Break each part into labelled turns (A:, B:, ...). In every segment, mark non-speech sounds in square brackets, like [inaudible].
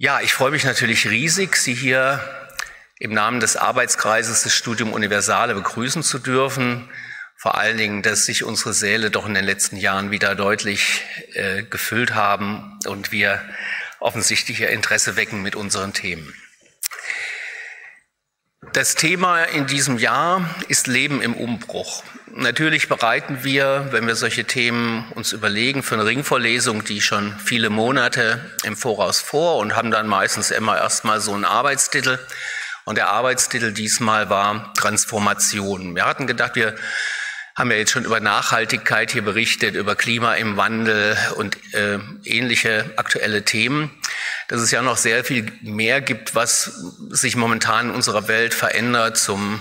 A: Ja, ich freue mich natürlich riesig, Sie hier im Namen des Arbeitskreises des Studium Universale begrüßen zu dürfen. Vor allen Dingen, dass sich unsere Säle doch in den letzten Jahren wieder deutlich äh, gefüllt haben und wir offensichtlich ihr Interesse wecken mit unseren Themen. Das Thema in diesem Jahr ist Leben im Umbruch. Natürlich bereiten wir, wenn wir solche Themen uns überlegen, für eine Ringvorlesung, die schon viele Monate im Voraus vor und haben dann meistens immer erstmal so einen Arbeitstitel. Und der Arbeitstitel diesmal war Transformation. Wir hatten gedacht, wir haben ja jetzt schon über Nachhaltigkeit hier berichtet, über Klima im Wandel und äh, ähnliche aktuelle Themen, dass es ja noch sehr viel mehr gibt, was sich momentan in unserer Welt verändert zum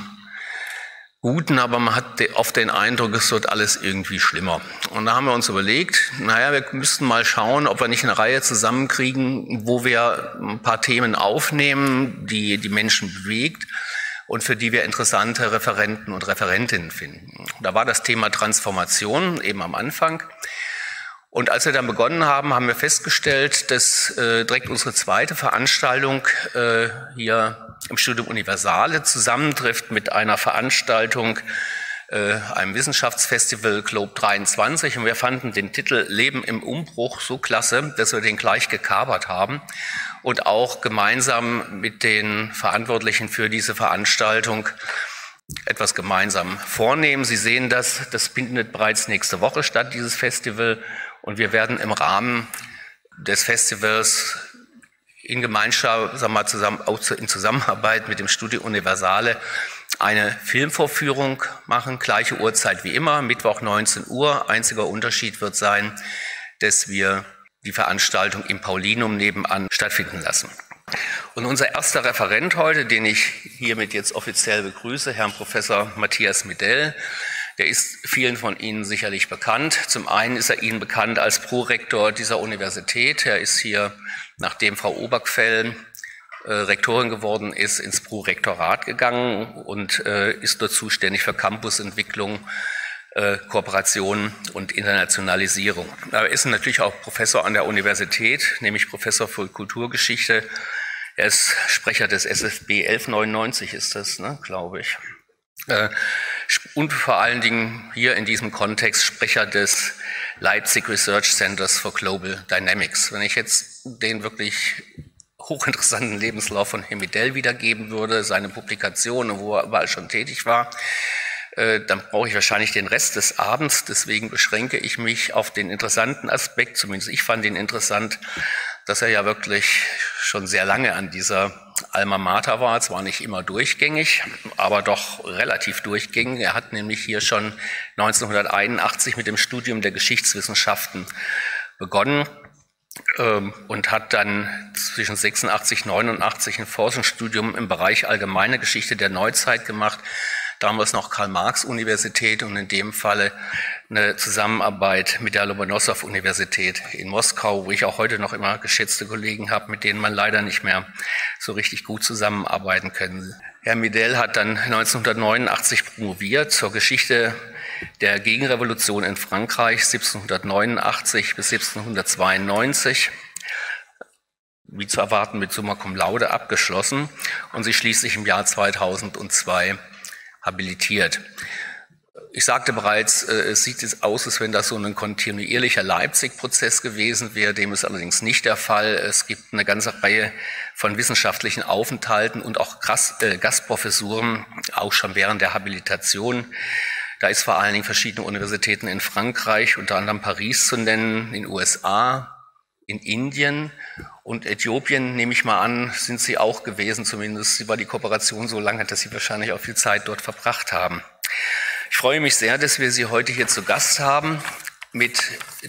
A: Guten, aber man hat oft den Eindruck, es wird alles irgendwie schlimmer. Und da haben wir uns überlegt, naja, wir müssten mal schauen, ob wir nicht eine Reihe zusammenkriegen, wo wir ein paar Themen aufnehmen, die die Menschen bewegt und für die wir interessante Referenten und Referentinnen finden. Da war das Thema Transformation eben am Anfang. Und als wir dann begonnen haben, haben wir festgestellt, dass äh, direkt unsere zweite Veranstaltung äh, hier im Studium Universale zusammentrifft mit einer Veranstaltung, äh, einem Wissenschaftsfestival Globe 23. Und wir fanden den Titel Leben im Umbruch so klasse, dass wir den gleich gekabert haben und auch gemeinsam mit den Verantwortlichen für diese Veranstaltung etwas gemeinsam vornehmen. Sie sehen das, das findet bereits nächste Woche statt, dieses Festival. Und wir werden im Rahmen des Festivals in Gemeinschaft, sagen wir mal, zusammen, auch in Zusammenarbeit mit dem Studio Universale eine Filmvorführung machen, gleiche Uhrzeit wie immer, Mittwoch 19 Uhr. Einziger Unterschied wird sein, dass wir die Veranstaltung im Paulinum nebenan stattfinden lassen. Und unser erster Referent heute, den ich hiermit jetzt offiziell begrüße, Herrn Professor Matthias Medell, der ist vielen von Ihnen sicherlich bekannt. Zum einen ist er Ihnen bekannt als Prorektor dieser Universität. Er ist hier, nachdem Frau Obergfell äh, Rektorin geworden ist, ins Prorektorat gegangen und äh, ist dort zuständig für Campusentwicklung äh, Kooperation und Internationalisierung. Er ist natürlich auch Professor an der Universität, nämlich Professor für Kulturgeschichte. Er ist Sprecher des SFB 1199 ist das, ne, glaube ich. Äh, und vor allen Dingen hier in diesem Kontext Sprecher des Leipzig Research Centers for Global Dynamics. Wenn ich jetzt den wirklich hochinteressanten Lebenslauf von Hemidell wiedergeben würde, seine Publikationen, wo er überall schon tätig war, dann brauche ich wahrscheinlich den Rest des Abends. Deswegen beschränke ich mich auf den interessanten Aspekt, zumindest ich fand ihn interessant, dass er ja wirklich schon sehr lange an dieser Alma Mater war, zwar nicht immer durchgängig, aber doch relativ durchgängig. Er hat nämlich hier schon 1981 mit dem Studium der Geschichtswissenschaften begonnen ähm, und hat dann zwischen 86 und 89 ein Forschungsstudium im Bereich allgemeine Geschichte der Neuzeit gemacht damals noch Karl-Marx-Universität und in dem Falle eine Zusammenarbeit mit der Lomonossow-Universität in Moskau, wo ich auch heute noch immer geschätzte Kollegen habe, mit denen man leider nicht mehr so richtig gut zusammenarbeiten können. Herr Midel hat dann 1989 promoviert zur Geschichte der Gegenrevolution in Frankreich 1789 bis 1792 wie zu erwarten, mit Summa Cum Laude abgeschlossen und sie schließlich im Jahr 2002 habilitiert. Ich sagte bereits, äh, es sieht jetzt aus, als wenn das so ein kontinuierlicher Leipzig-Prozess gewesen wäre. Dem ist allerdings nicht der Fall. Es gibt eine ganze Reihe von wissenschaftlichen Aufenthalten und auch äh, Gastprofessuren, auch schon während der Habilitation. Da ist vor allen Dingen verschiedene Universitäten in Frankreich, unter anderem Paris zu nennen, in den USA, in Indien und Äthiopien, nehme ich mal an, sind Sie auch gewesen, zumindest war die Kooperation so lange, dass Sie wahrscheinlich auch viel Zeit dort verbracht haben. Ich freue mich sehr, dass wir Sie heute hier zu Gast haben mit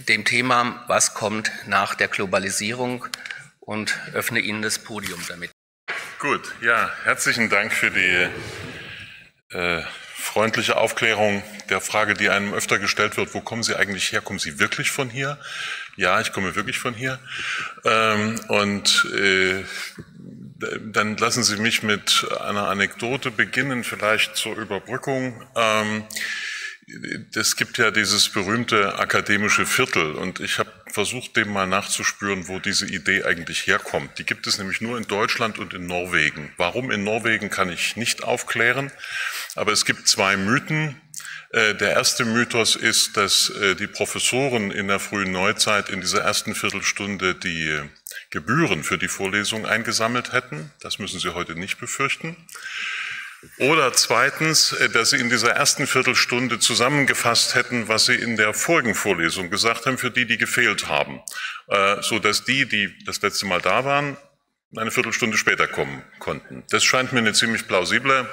A: dem Thema, was kommt nach der Globalisierung und öffne Ihnen das Podium damit.
B: Gut, ja, herzlichen Dank für die äh, freundliche Aufklärung der Frage, die einem öfter gestellt wird, wo kommen Sie eigentlich her? Kommen Sie wirklich von hier? Ja, ich komme wirklich von hier. Ähm, und äh, dann lassen Sie mich mit einer Anekdote beginnen, vielleicht zur Überbrückung. Ähm, es gibt ja dieses berühmte akademische Viertel und ich habe versucht, dem mal nachzuspüren, wo diese Idee eigentlich herkommt. Die gibt es nämlich nur in Deutschland und in Norwegen. Warum in Norwegen kann ich nicht aufklären, aber es gibt zwei Mythen. Äh, der erste Mythos ist, dass äh, die Professoren in der frühen Neuzeit in dieser ersten Viertelstunde die Gebühren für die Vorlesung eingesammelt hätten. Das müssen Sie heute nicht befürchten. Oder zweitens, äh, dass Sie in dieser ersten Viertelstunde zusammengefasst hätten, was Sie in der vorigen Vorlesung gesagt haben, für die, die gefehlt haben, äh, so dass die, die das letzte Mal da waren, eine Viertelstunde später kommen konnten. Das scheint mir eine ziemlich plausible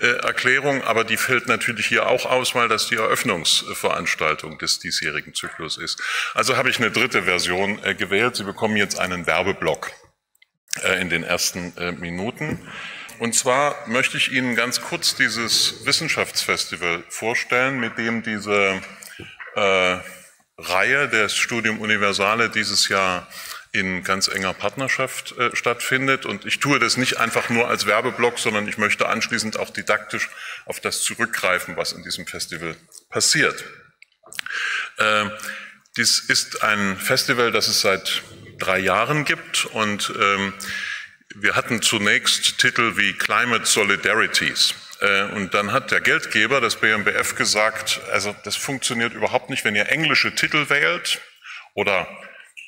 B: äh, Erklärung, aber die fällt natürlich hier auch aus, weil das die Eröffnungsveranstaltung des diesjährigen Zyklus ist. Also habe ich eine dritte Version gewählt. Sie bekommen jetzt einen Werbeblock in den ersten Minuten. Und zwar möchte ich Ihnen ganz kurz dieses Wissenschaftsfestival vorstellen, mit dem diese äh, Reihe des Studium Universale dieses Jahr in ganz enger Partnerschaft äh, stattfindet. Und ich tue das nicht einfach nur als Werbeblock, sondern ich möchte anschließend auch didaktisch auf das zurückgreifen, was in diesem Festival passiert. Äh, dies ist ein Festival, das es seit drei Jahren gibt und ähm, wir hatten zunächst Titel wie Climate Solidarities. Äh, und dann hat der Geldgeber, das BMBF, gesagt, also das funktioniert überhaupt nicht, wenn ihr englische Titel wählt oder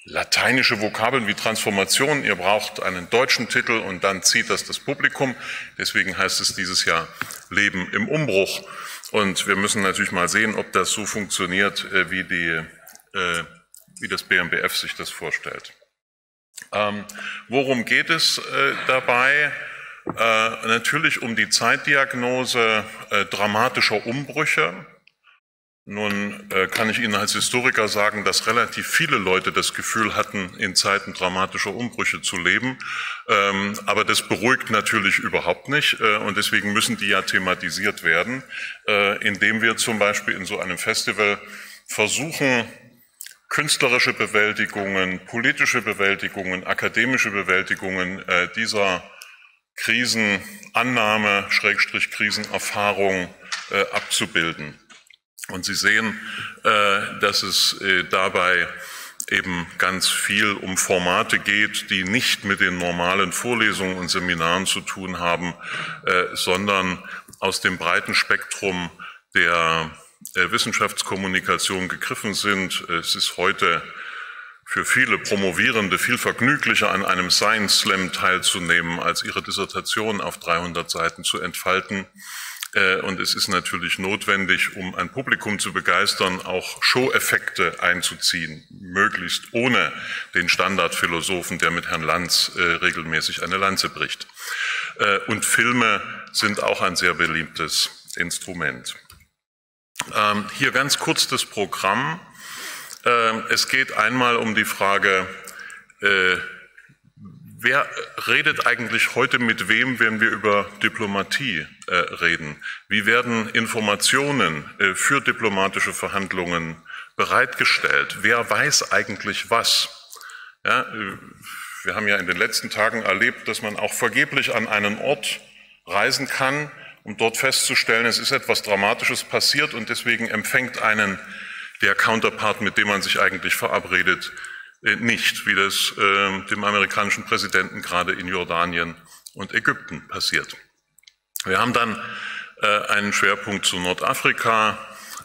B: lateinische Vokabeln wie Transformation. Ihr braucht einen deutschen Titel und dann zieht das das Publikum. Deswegen heißt es dieses Jahr Leben im Umbruch. Und wir müssen natürlich mal sehen, ob das so funktioniert, äh, wie, die, äh, wie das BMBF sich das vorstellt. Ähm, worum geht es äh, dabei? Natürlich um die Zeitdiagnose dramatischer Umbrüche. Nun äh, kann ich Ihnen als Historiker sagen, dass relativ viele Leute das Gefühl hatten, in Zeiten dramatischer Umbrüche zu leben. Ähm, aber das beruhigt natürlich überhaupt nicht. Äh, und deswegen müssen die ja thematisiert werden, äh, indem wir zum Beispiel in so einem Festival versuchen, künstlerische Bewältigungen, politische Bewältigungen, akademische Bewältigungen äh, dieser Krisenannahme, Schrägstrich Krisenerfahrung äh, abzubilden. Und Sie sehen, äh, dass es äh, dabei eben ganz viel um Formate geht, die nicht mit den normalen Vorlesungen und Seminaren zu tun haben, äh, sondern aus dem breiten Spektrum der Wissenschaftskommunikation gegriffen sind. Es ist heute für viele Promovierende viel vergnüglicher, an einem Science Slam teilzunehmen, als ihre Dissertation auf 300 Seiten zu entfalten. Äh, und es ist natürlich notwendig, um ein Publikum zu begeistern, auch Show-Effekte einzuziehen, möglichst ohne den Standardphilosophen, der mit Herrn Lanz äh, regelmäßig eine Lanze bricht. Und Filme sind auch ein sehr beliebtes Instrument. Ähm, hier ganz kurz das Programm. Ähm, es geht einmal um die Frage, äh, wer redet eigentlich heute mit wem, wenn wir über Diplomatie äh, reden? Wie werden Informationen äh, für diplomatische Verhandlungen bereitgestellt? Wer weiß eigentlich was? Ja, wir haben ja in den letzten Tagen erlebt, dass man auch vergeblich an einen Ort reisen kann, um dort festzustellen, es ist etwas Dramatisches passiert und deswegen empfängt einen der Counterpart, mit dem man sich eigentlich verabredet, äh, nicht, wie das äh, dem amerikanischen Präsidenten gerade in Jordanien und Ägypten passiert. Wir haben dann äh, einen Schwerpunkt zu Nordafrika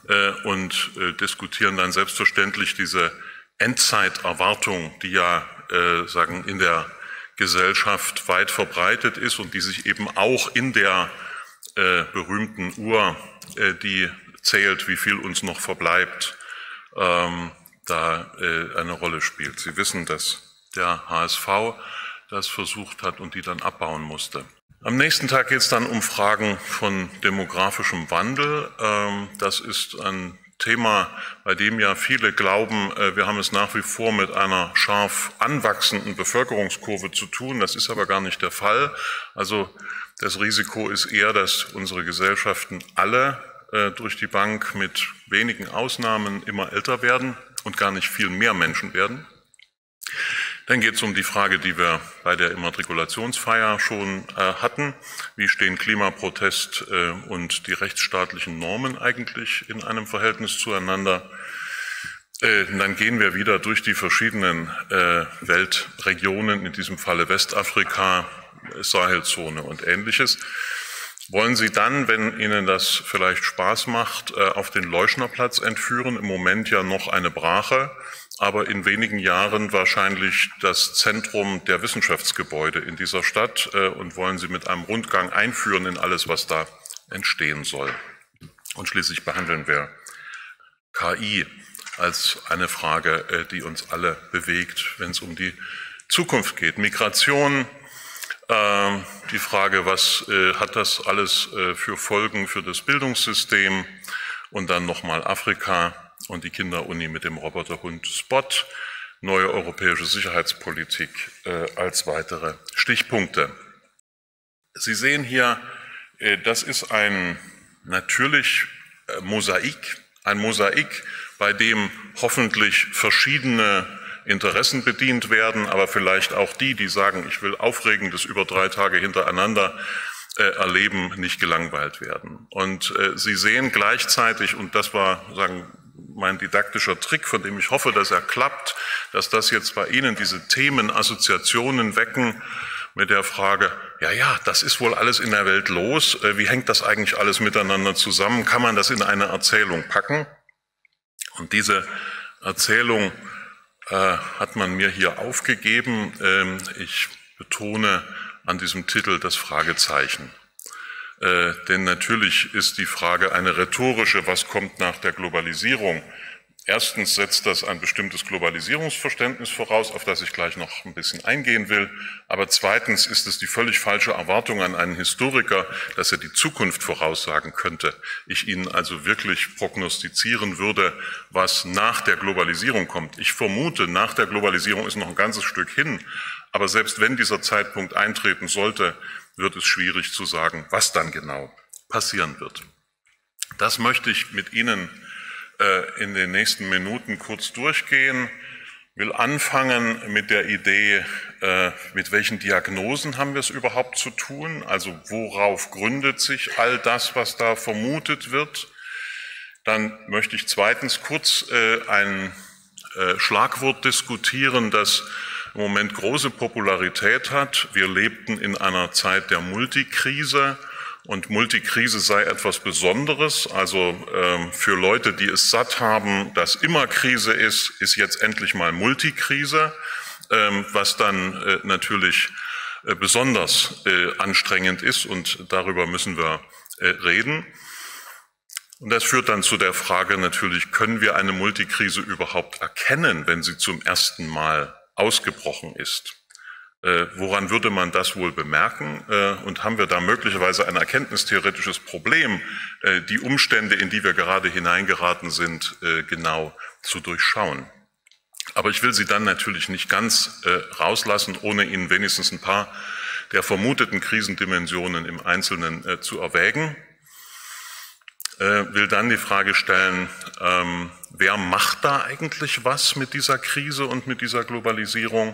B: äh, und äh, diskutieren dann selbstverständlich diese Endzeiterwartung, die ja äh, sagen in der Gesellschaft weit verbreitet ist und die sich eben auch in der äh, berühmten Uhr, äh, die zählt, wie viel uns noch verbleibt, ähm, da äh, eine Rolle spielt. Sie wissen, dass der HSV das versucht hat und die dann abbauen musste. Am nächsten Tag geht es dann um Fragen von demografischem Wandel. Ähm, das ist ein Thema, bei dem ja viele glauben, äh, wir haben es nach wie vor mit einer scharf anwachsenden Bevölkerungskurve zu tun. Das ist aber gar nicht der Fall. Also das Risiko ist eher, dass unsere Gesellschaften alle äh, durch die Bank mit wenigen Ausnahmen immer älter werden und gar nicht viel mehr Menschen werden. Dann geht es um die Frage, die wir bei der Immatrikulationsfeier schon äh, hatten. Wie stehen Klimaprotest äh, und die rechtsstaatlichen Normen eigentlich in einem Verhältnis zueinander? Äh, dann gehen wir wieder durch die verschiedenen äh, Weltregionen, in diesem Falle Westafrika, Sahelzone und ähnliches. Wollen Sie dann, wenn Ihnen das vielleicht Spaß macht, äh, auf den Leuschnerplatz entführen? Im Moment ja noch eine Brache aber in wenigen Jahren wahrscheinlich das Zentrum der Wissenschaftsgebäude in dieser Stadt äh, und wollen sie mit einem Rundgang einführen in alles, was da entstehen soll. Und schließlich behandeln wir KI als eine Frage, äh, die uns alle bewegt, wenn es um die Zukunft geht. Migration, die Frage, was hat das alles für Folgen für das Bildungssystem und dann nochmal Afrika und die Kinderuni mit dem Roboterhund Spot, neue europäische Sicherheitspolitik äh, als weitere Stichpunkte. Sie sehen hier, äh, das ist ein natürlich äh, Mosaik, ein Mosaik, bei dem hoffentlich verschiedene Interessen bedient werden, aber vielleicht auch die, die sagen, ich will Aufregendes über drei Tage hintereinander äh, erleben, nicht gelangweilt werden. Und äh, Sie sehen gleichzeitig, und das war sagen mein didaktischer Trick, von dem ich hoffe, dass er klappt, dass das jetzt bei Ihnen diese Themen, Assoziationen wecken mit der Frage, ja, ja, das ist wohl alles in der Welt los. Äh, wie hängt das eigentlich alles miteinander zusammen? Kann man das in eine Erzählung packen? Und diese Erzählung äh, hat man mir hier aufgegeben. Ähm, ich betone an diesem Titel das Fragezeichen. Äh, denn natürlich ist die Frage eine rhetorische, was kommt nach der Globalisierung? Erstens setzt das ein bestimmtes Globalisierungsverständnis voraus, auf das ich gleich noch ein bisschen eingehen will. Aber zweitens ist es die völlig falsche Erwartung an einen Historiker, dass er die Zukunft voraussagen könnte. Ich Ihnen also wirklich prognostizieren würde, was nach der Globalisierung kommt. Ich vermute, nach der Globalisierung ist noch ein ganzes Stück hin. Aber selbst wenn dieser Zeitpunkt eintreten sollte, wird es schwierig zu sagen, was dann genau passieren wird. Das möchte ich mit Ihnen in den nächsten Minuten kurz durchgehen. Will anfangen mit der Idee, äh, mit welchen Diagnosen haben wir es überhaupt zu tun? Also worauf gründet sich all das, was da vermutet wird? Dann möchte ich zweitens kurz äh, ein Schlagwort diskutieren, das im Moment große Popularität hat. Wir lebten in einer Zeit der Multikrise und Multikrise sei etwas Besonderes. Also ähm, für Leute, die es satt haben, dass immer Krise ist, ist jetzt endlich mal Multikrise, ähm, was dann äh, natürlich äh, besonders äh, anstrengend ist und darüber müssen wir äh, reden. Und das führt dann zu der Frage natürlich, können wir eine Multikrise überhaupt erkennen, wenn sie zum ersten Mal ausgebrochen ist. Äh, woran würde man das wohl bemerken? Äh, und haben wir da möglicherweise ein erkenntnistheoretisches Problem, äh, die Umstände, in die wir gerade hineingeraten sind, äh, genau zu durchschauen? Aber ich will Sie dann natürlich nicht ganz äh, rauslassen, ohne Ihnen wenigstens ein paar der vermuteten Krisendimensionen im Einzelnen äh, zu erwägen. will dann die Frage stellen, ähm, wer macht da eigentlich was mit dieser Krise und mit dieser Globalisierung?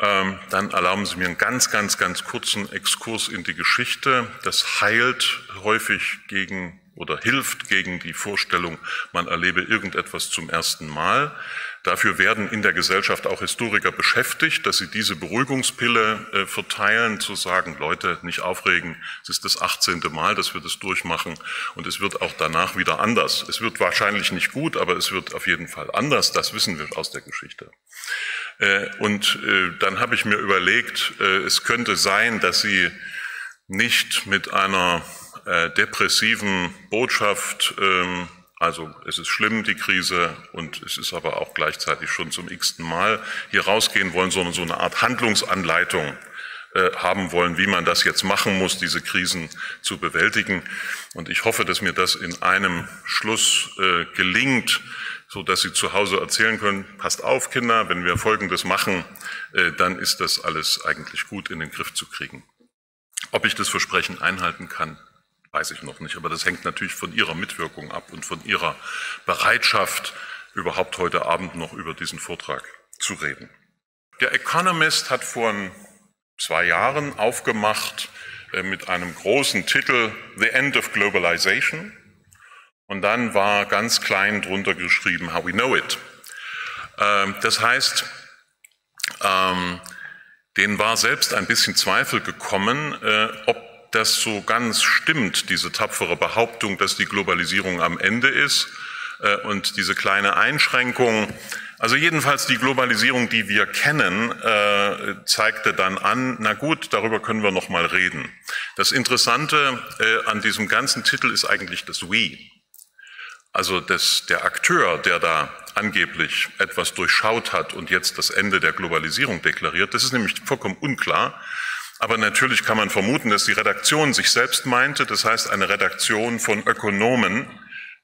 B: Ähm, dann erlauben Sie mir einen ganz, ganz, ganz kurzen Exkurs in die Geschichte. Das heilt häufig gegen oder hilft gegen die Vorstellung, man erlebe irgendetwas zum ersten Mal. Dafür werden in der Gesellschaft auch Historiker beschäftigt, dass sie diese Beruhigungspille äh, verteilen, zu sagen, Leute, nicht aufregen, es ist das 18. Mal, dass wir das durchmachen und es wird auch danach wieder anders. Es wird wahrscheinlich nicht gut, aber es wird auf jeden Fall anders, das wissen wir aus der Geschichte. Äh, und äh, dann habe ich mir überlegt, äh, es könnte sein, dass sie nicht mit einer äh, depressiven Botschaft ähm, also es ist schlimm, die Krise, und es ist aber auch gleichzeitig schon zum x-ten Mal hier rausgehen wollen, sondern so eine Art Handlungsanleitung äh, haben wollen, wie man das jetzt machen muss, diese Krisen zu bewältigen. Und ich hoffe, dass mir das in einem Schluss äh, gelingt, so dass Sie zu Hause erzählen können, passt auf, Kinder, wenn wir Folgendes machen, äh, dann ist das alles eigentlich gut in den Griff zu kriegen. Ob ich das Versprechen einhalten kann, weiß ich noch nicht. Aber das hängt natürlich von Ihrer Mitwirkung ab und von Ihrer Bereitschaft, überhaupt heute Abend noch über diesen Vortrag zu reden. Der Economist hat vor zwei Jahren aufgemacht äh, mit einem großen Titel The End of Globalization. Und dann war ganz klein drunter geschrieben How We Know It. Ähm, das heißt, ähm, denen war selbst ein bisschen Zweifel gekommen, äh, ob das so ganz stimmt, diese tapfere Behauptung, dass die Globalisierung am Ende ist äh, und diese kleine Einschränkung. Also jedenfalls die Globalisierung, die wir kennen, äh, zeigte dann an, na gut, darüber können wir noch mal reden. Das Interessante äh, an diesem ganzen Titel ist eigentlich das We. Also das, der Akteur, der da angeblich etwas durchschaut hat und jetzt das Ende der Globalisierung deklariert, das ist nämlich vollkommen unklar. Aber natürlich kann man vermuten, dass die Redaktion sich selbst meinte, das heißt eine Redaktion von Ökonomen,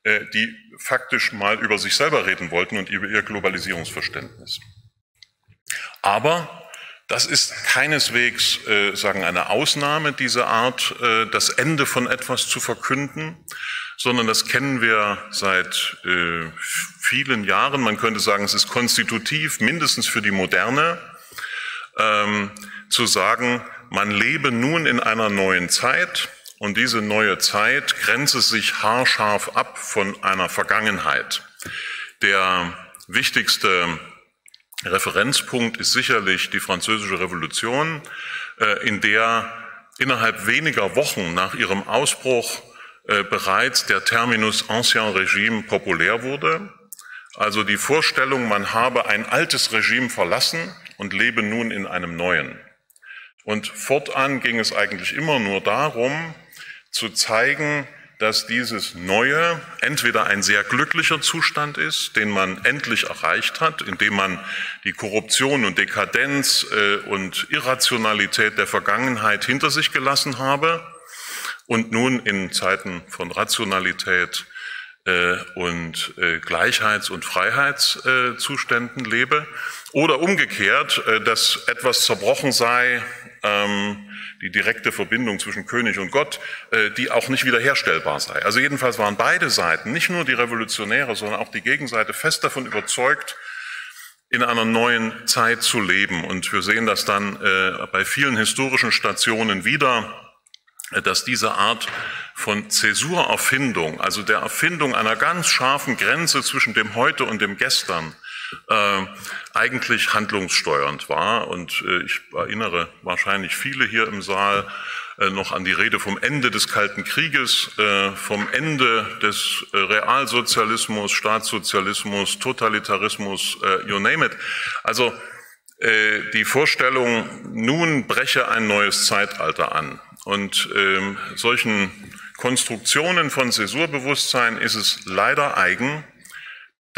B: äh, die faktisch mal über sich selber reden wollten und über ihr Globalisierungsverständnis. Aber das ist keineswegs, äh, sagen, eine Ausnahme, diese Art, äh, das Ende von etwas zu verkünden, sondern das kennen wir seit äh, vielen Jahren. Man könnte sagen, es ist konstitutiv, mindestens für die Moderne, ähm, zu sagen, man lebe nun in einer neuen Zeit und diese neue Zeit grenze sich haarscharf ab von einer Vergangenheit. Der wichtigste Referenzpunkt ist sicherlich die Französische Revolution, äh, in der innerhalb weniger Wochen nach ihrem Ausbruch äh, bereits der Terminus Ancien Regime populär wurde. Also die Vorstellung, man habe ein altes Regime verlassen und lebe nun in einem neuen. Und fortan ging es eigentlich immer nur darum, zu zeigen, dass dieses Neue entweder ein sehr glücklicher Zustand ist, den man endlich erreicht hat, indem man die Korruption und Dekadenz äh, und Irrationalität der Vergangenheit hinter sich gelassen habe und nun in Zeiten von Rationalität äh, und äh, Gleichheits- und Freiheitszuständen lebe, oder umgekehrt, dass etwas zerbrochen sei, die direkte Verbindung zwischen König und Gott, äh, die auch nicht wiederherstellbar sei. Also jedenfalls waren beide Seiten, nicht nur die Revolutionäre, sondern auch die Gegenseite fest davon überzeugt, in einer neuen Zeit zu leben. Und wir sehen das dann äh, bei vielen historischen Stationen wieder, äh, dass diese Art von Zäsurerfindung, also der Erfindung einer ganz scharfen Grenze zwischen dem Heute und dem Gestern, äh, eigentlich handlungssteuernd war. Und äh, ich erinnere wahrscheinlich viele hier im Saal äh, noch an die Rede vom Ende des Kalten Krieges, äh, vom Ende des äh, Realsozialismus, Staatssozialismus, Totalitarismus, you name it. Also die Vorstellung, nun breche ein neues Zeitalter an. Und ähm, solchen Konstruktionen von Zäsurbewusstsein ist es leider eigen,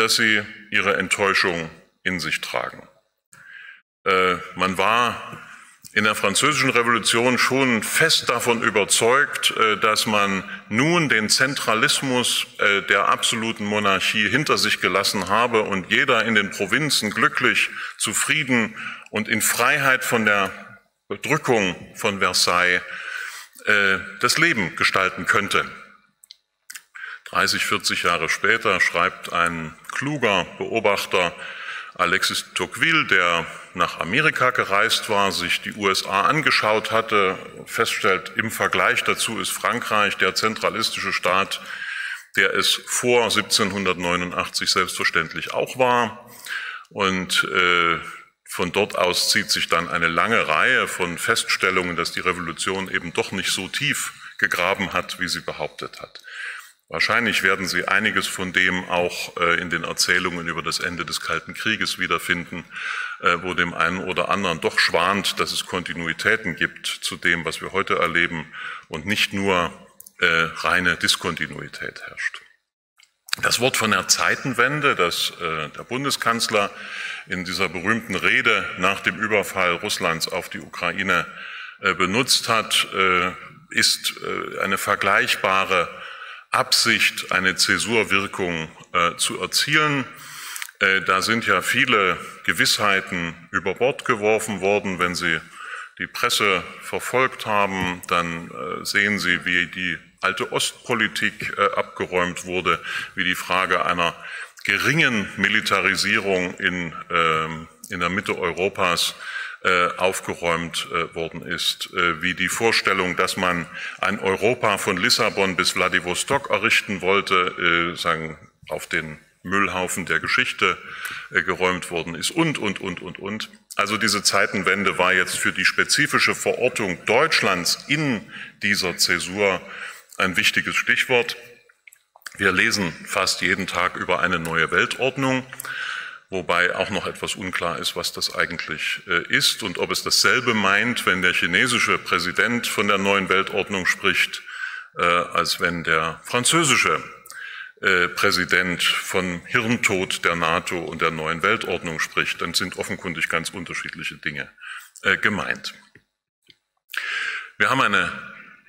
B: dass sie ihre Enttäuschung in sich tragen. Äh, man war in der Französischen Revolution schon fest davon überzeugt, äh, dass man nun den Zentralismus äh, der absoluten Monarchie hinter sich gelassen habe und jeder in den Provinzen glücklich, zufrieden und in Freiheit von der Bedrückung von Versailles äh, das Leben gestalten könnte. 30, 40 Jahre später schreibt ein kluger Beobachter Alexis Tocqueville, der nach Amerika gereist war, sich die USA angeschaut hatte, feststellt, im Vergleich dazu ist Frankreich der zentralistische Staat, der es vor 1789 selbstverständlich auch war. Und äh, von dort aus zieht sich dann eine lange Reihe von Feststellungen, dass die Revolution eben doch nicht so tief gegraben hat, wie sie behauptet hat. Wahrscheinlich werden Sie einiges von dem auch äh, in den Erzählungen über das Ende des Kalten Krieges wiederfinden, äh, wo dem einen oder anderen doch schwant, dass es Kontinuitäten gibt zu dem, was wir heute erleben und nicht nur äh, reine Diskontinuität herrscht. Das Wort von der Zeitenwende, das der Bundeskanzler in dieser berühmten Rede nach dem Überfall Russlands auf die Ukraine benutzt hat, ist eine vergleichbare Absicht, eine Zäsurwirkung äh, zu erzielen. Äh, da sind ja viele Gewissheiten über Bord geworfen worden. Wenn Sie die Presse verfolgt haben, dann äh, sehen Sie, wie die alte Ostpolitik äh, abgeräumt wurde, wie die Frage einer geringen Militarisierung in, ähm, in der Mitte Europas aufgeräumt äh, worden ist, äh, wie die Vorstellung, dass man ein Europa von Lissabon bis Vladivostok errichten wollte, sagen, auf den Müllhaufen der Geschichte geräumt worden ist und, und, und, und, und. Also diese Zeitenwende war jetzt für die spezifische Verortung Deutschlands in dieser Zäsur ein wichtiges Stichwort. Wir lesen fast jeden Tag über eine neue Weltordnung wobei auch noch etwas unklar ist, was das eigentlich äh, ist und ob es dasselbe meint, wenn der chinesische Präsident von der neuen Weltordnung spricht, äh, als wenn der französische äh, Präsident von Hirntod der NATO und der neuen Weltordnung spricht, dann sind offenkundig ganz unterschiedliche Dinge gemeint. Wir haben eine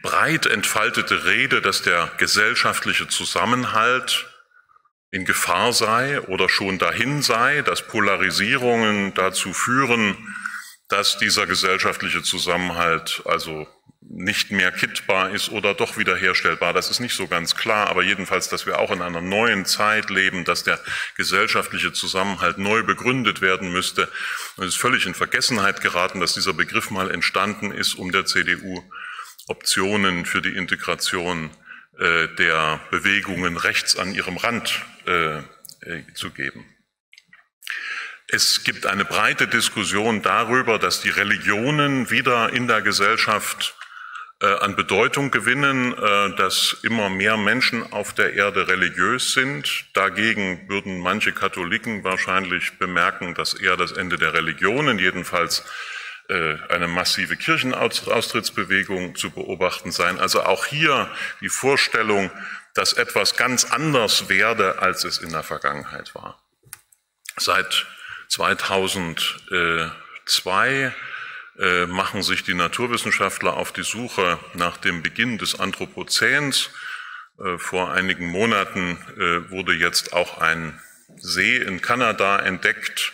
B: breit entfaltete Rede, dass der gesellschaftliche Zusammenhalt in Gefahr sei oder schon dahin sei, dass Polarisierungen dazu führen, dass dieser gesellschaftliche Zusammenhalt also nicht mehr kittbar ist oder doch wiederherstellbar. Das ist nicht so ganz klar, aber jedenfalls, dass wir auch in einer neuen Zeit leben, dass der gesellschaftliche Zusammenhalt neu begründet werden müsste. Und es ist völlig in Vergessenheit geraten, dass dieser Begriff mal entstanden ist, um der CDU Optionen für die Integration äh, der Bewegungen rechts an ihrem Rand äh, äh, zu geben. Es gibt eine breite Diskussion darüber, dass die Religionen wieder in der Gesellschaft an Bedeutung gewinnen, dass immer mehr Menschen auf der Erde religiös sind. Dagegen würden manche Katholiken wahrscheinlich bemerken, dass eher das Ende der Religionen, jedenfalls eine massive Kirchenaustrittsbewegung zu beobachten sein. Also auch hier die Vorstellung, dass etwas ganz anders werde, als es in der Vergangenheit war. Seit 2002 äh, machen sich die Naturwissenschaftler auf die Suche nach dem Beginn des Anthropozäns. Äh, vor einigen Monaten wurde jetzt auch ein See in Kanada entdeckt,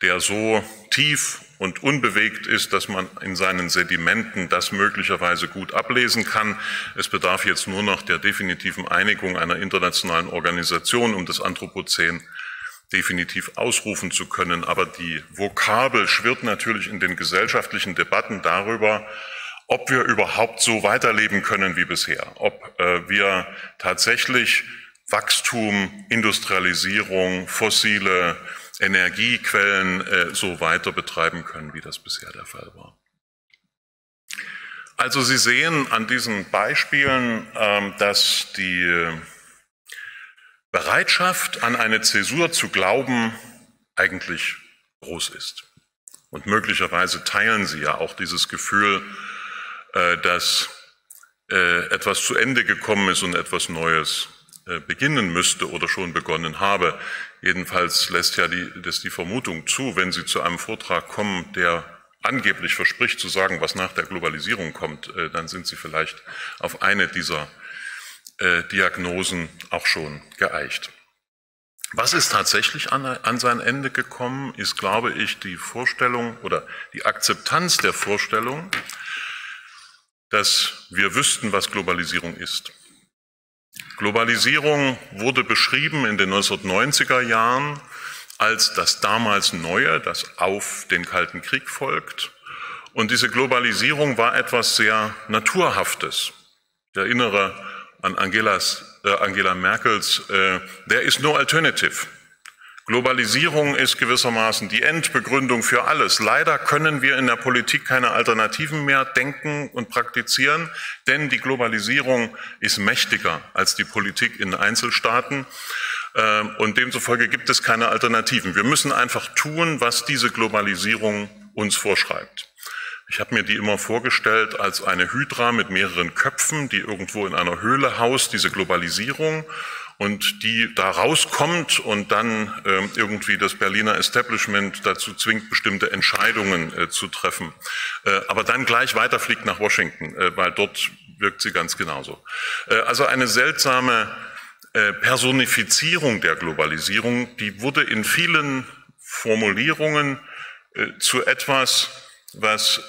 B: der so tief und unbewegt ist, dass man in seinen Sedimenten das möglicherweise gut ablesen kann. Es bedarf jetzt nur noch der definitiven Einigung einer internationalen Organisation, um das Anthropozän definitiv ausrufen zu können. Aber die Vokabel schwirrt natürlich in den gesellschaftlichen Debatten darüber, ob wir überhaupt so weiterleben können wie bisher, ob äh, wir tatsächlich Wachstum, Industrialisierung, fossile Energiequellen äh, so weiter betreiben können, wie das bisher der Fall war. Also Sie sehen an diesen Beispielen, ähm, dass die Bereitschaft, an eine Zäsur zu glauben, eigentlich groß ist. Und möglicherweise teilen Sie ja auch dieses Gefühl, äh, dass äh, etwas zu Ende gekommen ist und etwas Neues beginnen müsste oder schon begonnen habe. Jedenfalls lässt ja die, das die Vermutung zu, wenn Sie zu einem Vortrag kommen, der angeblich verspricht zu sagen, was nach der Globalisierung kommt, äh, dann sind Sie vielleicht auf eine dieser äh, Diagnosen auch schon geeicht. Was ist tatsächlich an, an sein Ende gekommen, ist, glaube ich, die Vorstellung oder die Akzeptanz der Vorstellung, dass wir wüssten, was Globalisierung ist. Globalisierung wurde beschrieben in den 1990er Jahren als das damals Neue, das auf den Kalten Krieg folgt. Und diese Globalisierung war etwas sehr Naturhaftes. Ich erinnere an Angelas, äh, Angela Merkels, äh, there is no alternative. Globalisierung ist gewissermaßen die Endbegründung für alles. Leider können wir in der Politik keine Alternativen mehr denken und praktizieren, denn die Globalisierung ist mächtiger als die Politik in Einzelstaaten. Ähm, und demzufolge gibt es keine Alternativen. Wir müssen einfach tun, was diese Globalisierung uns vorschreibt. Ich habe mir die immer vorgestellt als eine Hydra mit mehreren Köpfen, die irgendwo in einer Höhle haust, diese Globalisierung und die da rauskommt und dann äh, irgendwie das Berliner Establishment dazu zwingt, bestimmte Entscheidungen äh, zu treffen, äh, aber dann gleich weiterfliegt nach Washington, äh, weil dort wirkt sie ganz genauso. Äh, also eine seltsame äh, Personifizierung der Globalisierung, die wurde in vielen Formulierungen zu etwas, was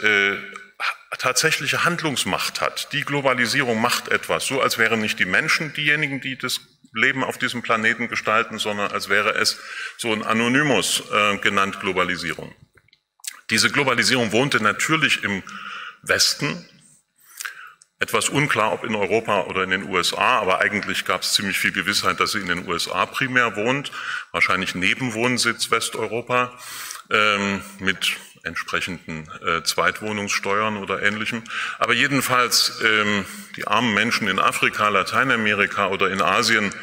B: tatsächliche Handlungsmacht hat. Die Globalisierung macht etwas, so als wären nicht die Menschen diejenigen, die das Leben auf diesem Planeten gestalten, sondern als wäre es so ein Anonymus äh, genannt Globalisierung. Diese Globalisierung wohnte natürlich im Westen, etwas unklar, ob in Europa oder in den USA, aber eigentlich gab es ziemlich viel Gewissheit, dass sie in den USA primär wohnt, wahrscheinlich Nebenwohnsitz Westeuropa ähm, mit entsprechenden äh, Zweitwohnungssteuern oder ähnlichem. Aber jedenfalls ähm, die armen Menschen in Afrika, Lateinamerika oder in Asien,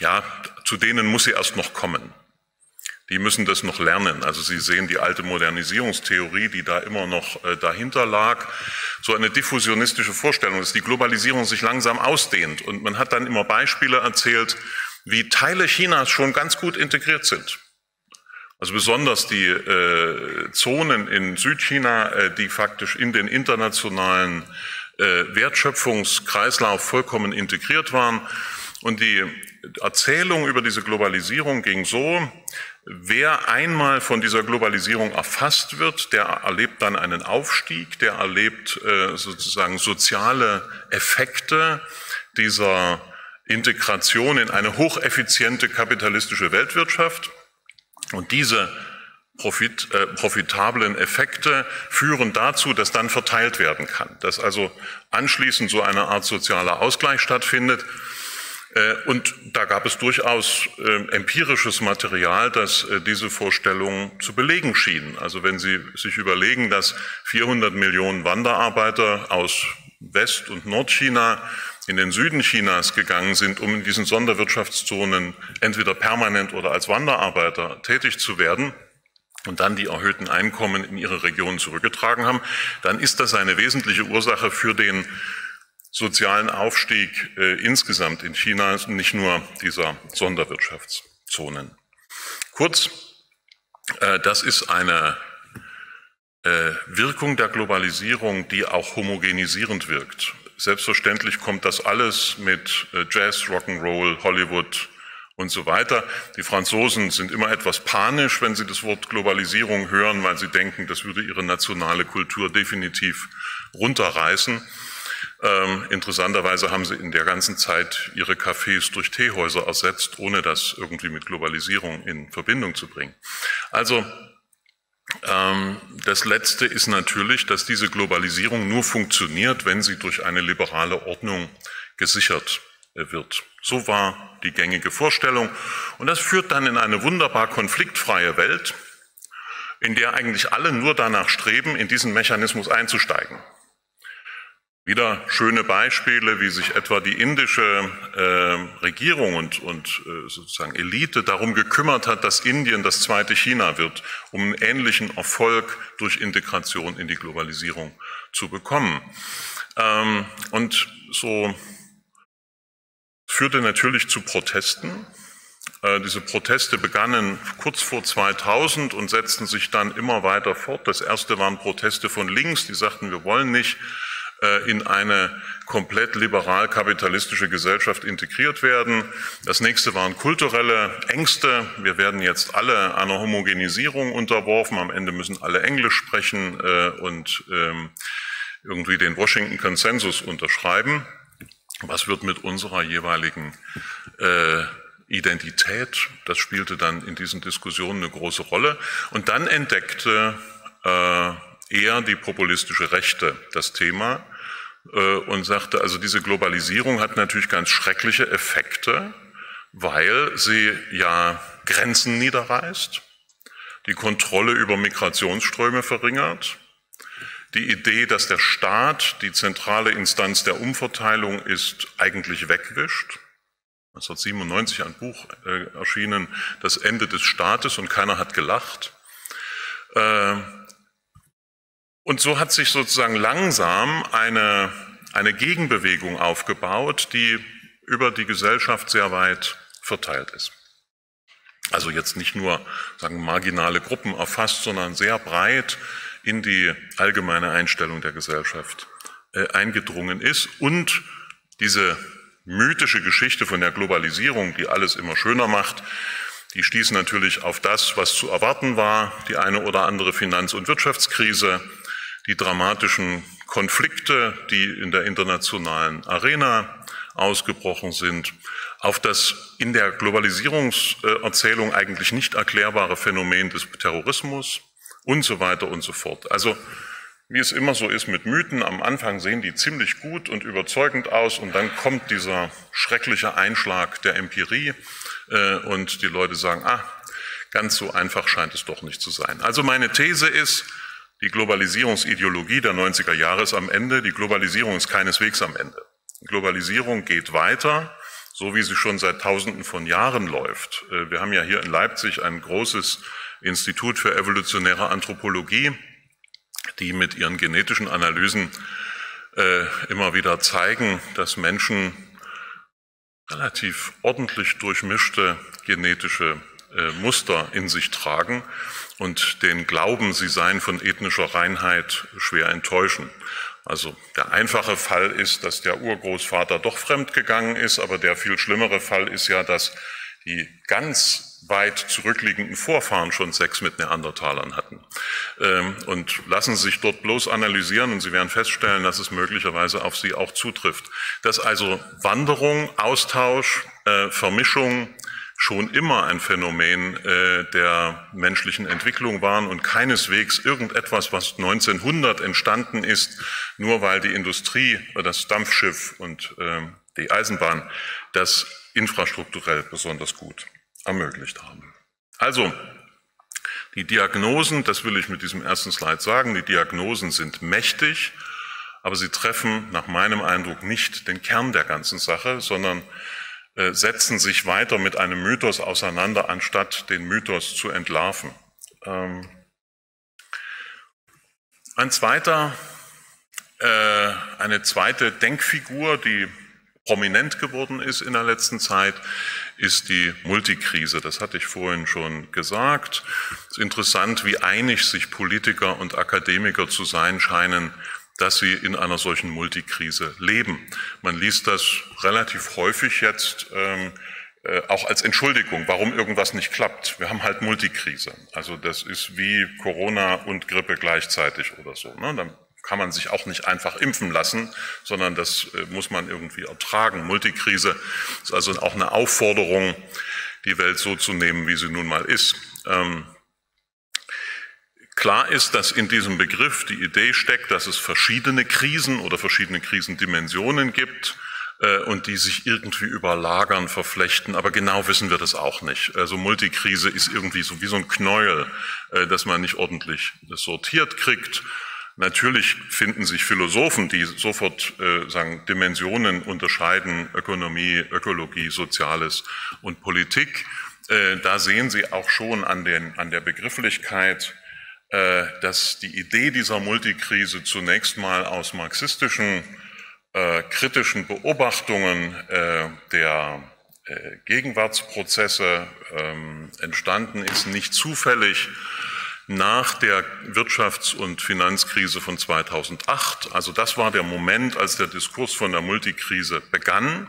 B: ja, zu denen muss sie erst noch kommen. Die müssen das noch lernen. Also Sie sehen die alte Modernisierungstheorie, die da immer noch äh, dahinter lag. So eine diffusionistische Vorstellung, dass die Globalisierung sich langsam ausdehnt. Und man hat dann immer Beispiele erzählt, wie Teile Chinas schon ganz gut integriert sind. Also besonders die äh, Zonen in Südchina, äh, die faktisch in den internationalen äh, Wertschöpfungskreislauf vollkommen integriert waren. Und die Erzählung über diese Globalisierung ging so, wer einmal von dieser Globalisierung erfasst wird, der erlebt dann einen Aufstieg, der erlebt äh, sozusagen soziale Effekte dieser Integration in eine hocheffiziente kapitalistische Weltwirtschaft. Und diese Profit, äh, profitablen Effekte führen dazu, dass dann verteilt werden kann, dass also anschließend so eine Art sozialer Ausgleich stattfindet. Äh, und da gab es durchaus äh, empirisches Material, das äh, diese Vorstellung zu belegen schien. Also wenn Sie sich überlegen, dass 400 Millionen Wanderarbeiter aus West- und Nordchina in den Süden Chinas gegangen sind, um in diesen Sonderwirtschaftszonen entweder permanent oder als Wanderarbeiter tätig zu werden und dann die erhöhten Einkommen in ihre Region zurückgetragen haben, dann ist das eine wesentliche Ursache für den sozialen Aufstieg äh, insgesamt in China, nicht nur dieser Sonderwirtschaftszonen. Kurz, äh, das ist eine äh, Wirkung der Globalisierung, die auch homogenisierend wirkt. Selbstverständlich kommt das alles mit äh, Jazz, Rock'n'Roll, Hollywood und so weiter. Die Franzosen sind immer etwas panisch, wenn sie das Wort Globalisierung hören, weil sie denken, das würde ihre nationale Kultur definitiv runterreißen. Ähm, interessanterweise haben sie in der ganzen Zeit ihre Cafés durch Teehäuser ersetzt, ohne das irgendwie mit Globalisierung in Verbindung zu bringen. Also das Letzte ist natürlich, dass diese Globalisierung nur funktioniert, wenn sie durch eine liberale Ordnung gesichert äh, wird. So war die gängige Vorstellung. Und das führt dann in eine wunderbar konfliktfreie Welt, in der eigentlich alle nur danach streben, in diesen Mechanismus einzusteigen. Wieder schöne Beispiele, wie sich etwa die indische äh, Regierung und, und äh, sozusagen Elite darum gekümmert hat, dass Indien das zweite China wird, um einen ähnlichen Erfolg durch Integration in die Globalisierung zu bekommen. Ähm, und so führte natürlich zu Protesten. Äh, diese Proteste begannen kurz vor 2000 und setzten sich dann immer weiter fort. Das erste waren Proteste von links, die sagten, wir wollen nicht in eine komplett liberal-kapitalistische Gesellschaft integriert werden. Das nächste waren kulturelle Ängste. Wir werden jetzt alle einer Homogenisierung unterworfen. Am Ende müssen alle Englisch sprechen äh, und ähm, irgendwie den Washington Consensus unterschreiben. Was wird mit unserer jeweiligen äh, Identität? Das spielte dann in diesen Diskussionen eine große Rolle. Und dann entdeckte eher die populistische Rechte das Thema äh, und sagte, also diese Globalisierung hat natürlich ganz schreckliche Effekte, weil sie ja Grenzen niederreißt, die Kontrolle über Migrationsströme verringert, die Idee, dass der Staat die zentrale Instanz der Umverteilung ist, eigentlich wegwischt. 1997 ein Buch äh, erschienen, Das Ende des Staates und keiner hat gelacht. Und so hat sich sozusagen langsam eine, eine Gegenbewegung aufgebaut, die über die Gesellschaft sehr weit verteilt ist. Also jetzt nicht nur sagen marginale Gruppen erfasst, sondern sehr breit in die allgemeine Einstellung der Gesellschaft äh, eingedrungen ist und diese mythische Geschichte von der Globalisierung, die alles immer schöner macht, die stieß natürlich auf das, was zu erwarten war, die eine oder andere Finanz- und Wirtschaftskrise, die dramatischen Konflikte, die in der internationalen Arena ausgebrochen sind, auf das in der Globalisierungserzählung eigentlich nicht erklärbare Phänomen des Terrorismus und so weiter und so fort. Also wie es immer so ist mit Mythen, am Anfang sehen die ziemlich gut und überzeugend aus und dann kommt dieser schreckliche Einschlag der Empirie äh, und die Leute sagen, ah, ganz so einfach scheint es doch nicht zu sein. Also meine These ist, die Globalisierungsideologie der 90er Jahre ist am Ende, die Globalisierung ist keineswegs am Ende. Die Globalisierung geht weiter, so wie sie schon seit Tausenden von Jahren läuft. Äh, wir haben ja hier in Leipzig ein großes Institut für evolutionäre Anthropologie, die mit ihren genetischen Analysen äh, immer wieder zeigen, dass Menschen relativ ordentlich durchmischte genetische äh, Muster in sich tragen und den Glauben, sie seien von ethnischer Reinheit schwer enttäuschen. Also der einfache Fall ist, dass der Urgroßvater doch fremdgegangen ist, aber der viel schlimmere Fall ist ja, dass die ganz weit zurückliegenden Vorfahren schon Sex mit Neandertalern hatten. Ähm, und lassen Sie sich dort bloß analysieren und Sie werden feststellen, dass es möglicherweise auf Sie auch zutrifft. Dass also Wanderung, Austausch, äh, Vermischung schon immer ein Phänomen äh, der menschlichen Entwicklung waren und keineswegs irgendetwas, was 1900 entstanden ist, nur weil die Industrie, das Dampfschiff und ähm, die Eisenbahn das infrastrukturell besonders gut ermöglicht haben. Also, die Diagnosen, das will ich mit diesem ersten Slide sagen, die Diagnosen sind mächtig, aber sie treffen nach meinem Eindruck nicht den Kern der ganzen Sache, sondern äh, setzen sich weiter mit einem Mythos auseinander, anstatt den Mythos zu entlarven. Ähm, ein zweiter, äh, eine zweite Denkfigur, die prominent geworden ist in der letzten Zeit, ist die Multikrise. Das hatte ich vorhin schon gesagt. Es ist interessant, wie einig sich Politiker und Akademiker zu sein scheinen, dass sie in einer solchen Multikrise leben. Man liest das relativ häufig jetzt ähm, äh, auch als Entschuldigung, warum irgendwas nicht klappt. Wir haben halt Multikrise. Also das ist wie Corona und Grippe gleichzeitig oder so. Ne? Dann kann man sich auch nicht einfach impfen lassen, sondern das äh, muss man irgendwie ertragen. Multikrise ist also auch eine Aufforderung, die Welt so zu nehmen, wie sie nun mal ist. Ähm, klar ist, dass in diesem Begriff die Idee steckt, dass es verschiedene Krisen oder verschiedene Krisendimensionen gibt äh, und die sich irgendwie überlagern, verflechten. Aber genau wissen wir das auch nicht. Also Multikrise ist irgendwie so wie so ein Knäuel, äh, dass man nicht ordentlich sortiert kriegt. Natürlich finden sich Philosophen, die sofort äh, sagen, Dimensionen unterscheiden, Ökonomie, Ökologie, Soziales und Politik. Äh, da sehen Sie auch schon an, den, an der Begrifflichkeit, dass die Idee dieser Multikrise zunächst mal aus marxistischen äh, kritischen Beobachtungen äh, der äh, Gegenwartsprozesse ähm, entstanden ist, nicht zufällig nach der Wirtschafts- und Finanzkrise von 2008. Also das war der Moment, als der Diskurs von der Multikrise begann.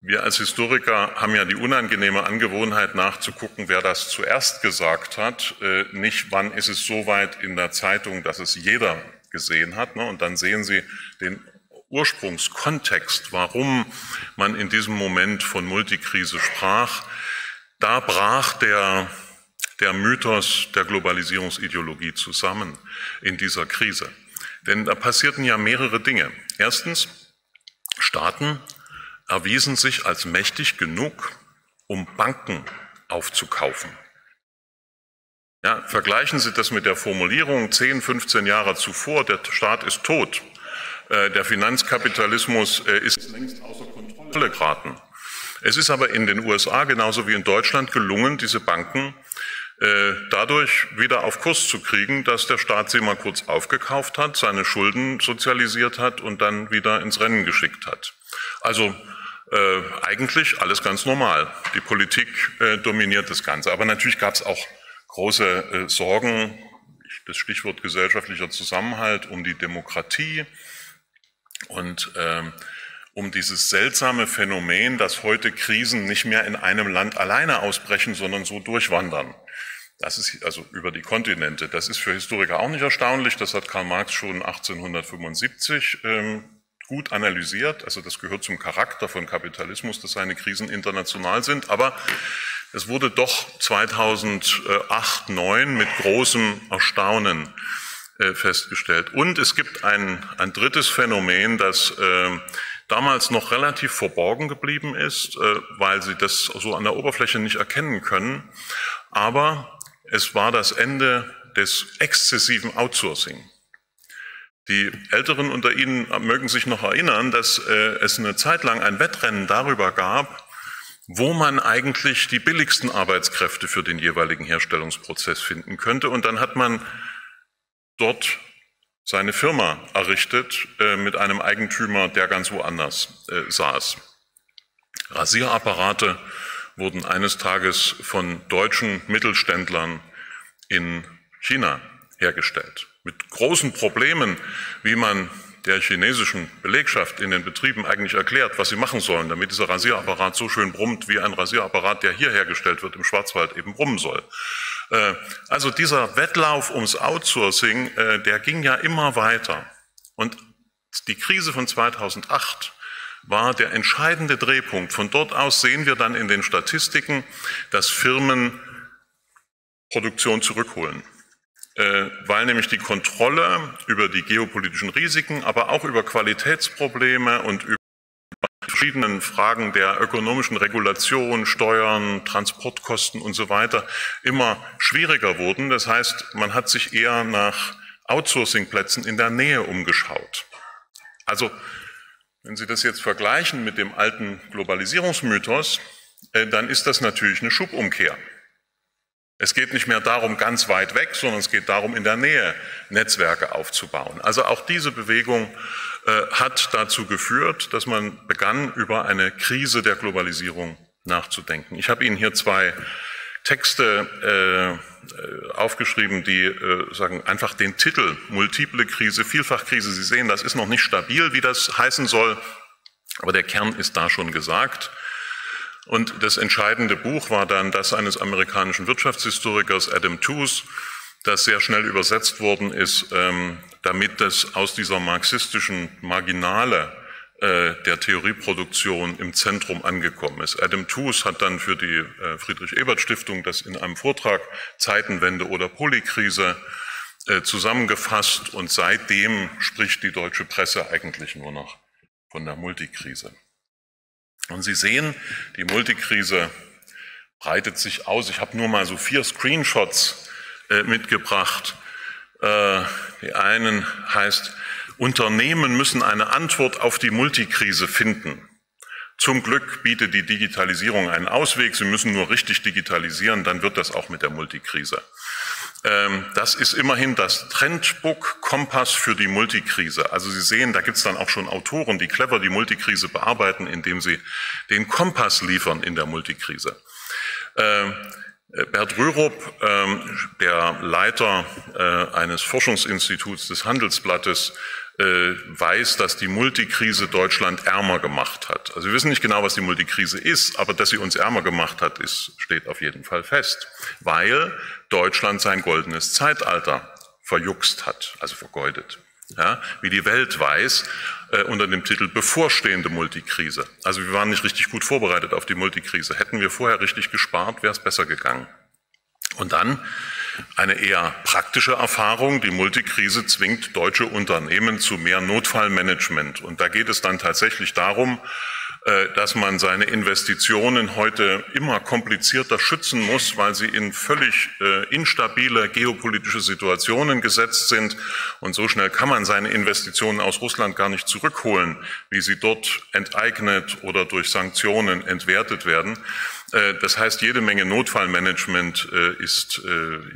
B: Wir als Historiker haben ja die unangenehme Angewohnheit nachzugucken, wer das zuerst gesagt hat, äh, nicht wann ist es so weit in der Zeitung, dass es jeder gesehen hat. Ne? Und dann sehen Sie den Ursprungskontext, warum man in diesem Moment von Multikrise sprach. Da brach der der Mythos der Globalisierungsideologie zusammen in dieser Krise. Denn da passierten ja mehrere Dinge. Erstens, Staaten erwiesen sich als mächtig genug, um Banken aufzukaufen. Ja, vergleichen Sie das mit der Formulierung 10, 15 Jahre zuvor, der Staat ist tot, äh, der Finanzkapitalismus äh, ist längst außer Kontrolle geraten. Es ist aber in den USA genauso wie in Deutschland gelungen, diese Banken äh, dadurch wieder auf Kurs zu kriegen, dass der Staat sie mal kurz aufgekauft hat, seine Schulden sozialisiert hat und dann wieder ins Rennen geschickt hat. Also äh, eigentlich alles ganz normal. Die Politik äh, dominiert das Ganze. Aber natürlich gab es auch große äh, Sorgen, das Stichwort gesellschaftlicher Zusammenhalt, um die Demokratie und ähm, um dieses seltsame Phänomen, dass heute Krisen nicht mehr in einem Land alleine ausbrechen, sondern so durchwandern. Das ist also über die Kontinente. Das ist für Historiker auch nicht erstaunlich. Das hat Karl Marx schon 1875 ähm, gut analysiert. Also das gehört zum Charakter von Kapitalismus, dass seine Krisen international sind. Aber es wurde doch 2008, 2009 mit großem Erstaunen äh, festgestellt. Und es gibt ein, ein drittes Phänomen, das äh, damals noch relativ verborgen geblieben ist, äh, weil sie das so an der Oberfläche nicht erkennen können. Aber es war das Ende des exzessiven Outsourcing. Die Älteren unter Ihnen mögen sich noch erinnern, dass äh, es eine Zeit lang ein Wettrennen darüber gab, wo man eigentlich die billigsten Arbeitskräfte für den jeweiligen Herstellungsprozess finden könnte. Und dann hat man dort seine Firma errichtet äh, mit einem Eigentümer, der ganz woanders äh, saß. Rasierapparate wurden eines Tages von deutschen Mittelständlern in China hergestellt. Mit großen Problemen, wie man der chinesischen Belegschaft in den Betrieben eigentlich erklärt, was sie machen sollen, damit dieser Rasierapparat so schön brummt, wie ein Rasierapparat, der hier hergestellt wird, im Schwarzwald eben brummen soll. Äh, also dieser Wettlauf ums Outsourcing, äh, der ging ja immer weiter. Und die Krise von 2008 war der entscheidende Drehpunkt. Von dort aus sehen wir dann in den Statistiken, dass Firmen Produktion zurückholen. Äh, weil nämlich die Kontrolle über die geopolitischen Risiken, aber auch über Qualitätsprobleme und über verschiedenen Fragen der ökonomischen Regulation, Steuern, Transportkosten und so weiter immer schwieriger wurden. Das heißt, man hat sich eher nach Outsourcing-Plätzen in der Nähe umgeschaut. Also, wenn Sie das jetzt vergleichen mit dem alten Globalisierungsmythos, äh, dann ist das natürlich eine Schubumkehr. Es geht nicht mehr darum, ganz weit weg, sondern es geht darum, in der Nähe Netzwerke aufzubauen. Also auch diese Bewegung äh, hat dazu geführt, dass man begann, über eine Krise der Globalisierung nachzudenken. Ich habe Ihnen hier zwei Texte äh, aufgeschrieben, die äh, sagen einfach den Titel Multiple Krise, Vielfachkrise. Sie sehen, das ist noch nicht stabil, wie das heißen soll, aber der Kern ist da schon gesagt. Und das entscheidende Buch war dann das eines amerikanischen Wirtschaftshistorikers Adam Tooze, das sehr schnell übersetzt worden ist, ähm, damit es aus dieser marxistischen Marginale äh, der Theorieproduktion im Zentrum angekommen ist. Adam Tooze hat dann für die äh, Friedrich-Ebert-Stiftung das in einem Vortrag Zeitenwende oder Polykrise äh, zusammengefasst und seitdem spricht die deutsche Presse eigentlich nur noch von der Multikrise. Und Sie sehen, die Multikrise breitet sich aus. Ich habe nur mal so vier Screenshots äh, mitgebracht. Äh, die einen heißt, Unternehmen müssen eine Antwort auf die Multikrise finden. Zum Glück bietet die Digitalisierung einen Ausweg. Sie müssen nur richtig digitalisieren, dann wird das auch mit der Multikrise. Ähm, das ist immerhin das Trendbook Kompass für die Multikrise. Also Sie sehen, da gibt es dann auch schon Autoren, die clever die Multikrise bearbeiten, indem sie den Kompass liefern in der Multikrise. Ähm, Bert Rürup, ähm, der Leiter äh, eines Forschungsinstituts des Handelsblattes, äh, weiß, dass die Multikrise Deutschland ärmer gemacht hat. Also wir wissen nicht genau, was die Multikrise ist, aber dass sie uns ärmer gemacht hat, ist, steht auf jeden Fall fest, weil Deutschland sein goldenes Zeitalter verjuckst hat, also vergeudet ja, wie die Welt weiß, äh, unter dem Titel bevorstehende Multikrise. Also wir waren nicht richtig gut vorbereitet auf die Multikrise. Hätten wir vorher richtig gespart, wäre es besser gegangen. Und dann eine eher praktische Erfahrung. Die Multikrise zwingt deutsche Unternehmen zu mehr Notfallmanagement. Und da geht es dann tatsächlich darum, dass man seine Investitionen heute immer komplizierter schützen muss, weil sie in völlig äh, instabile geopolitische Situationen gesetzt sind. Und so schnell kann man seine Investitionen aus Russland gar nicht zurückholen, wie sie dort enteignet oder durch Sanktionen entwertet werden. Äh, das heißt, jede Menge Notfallmanagement ist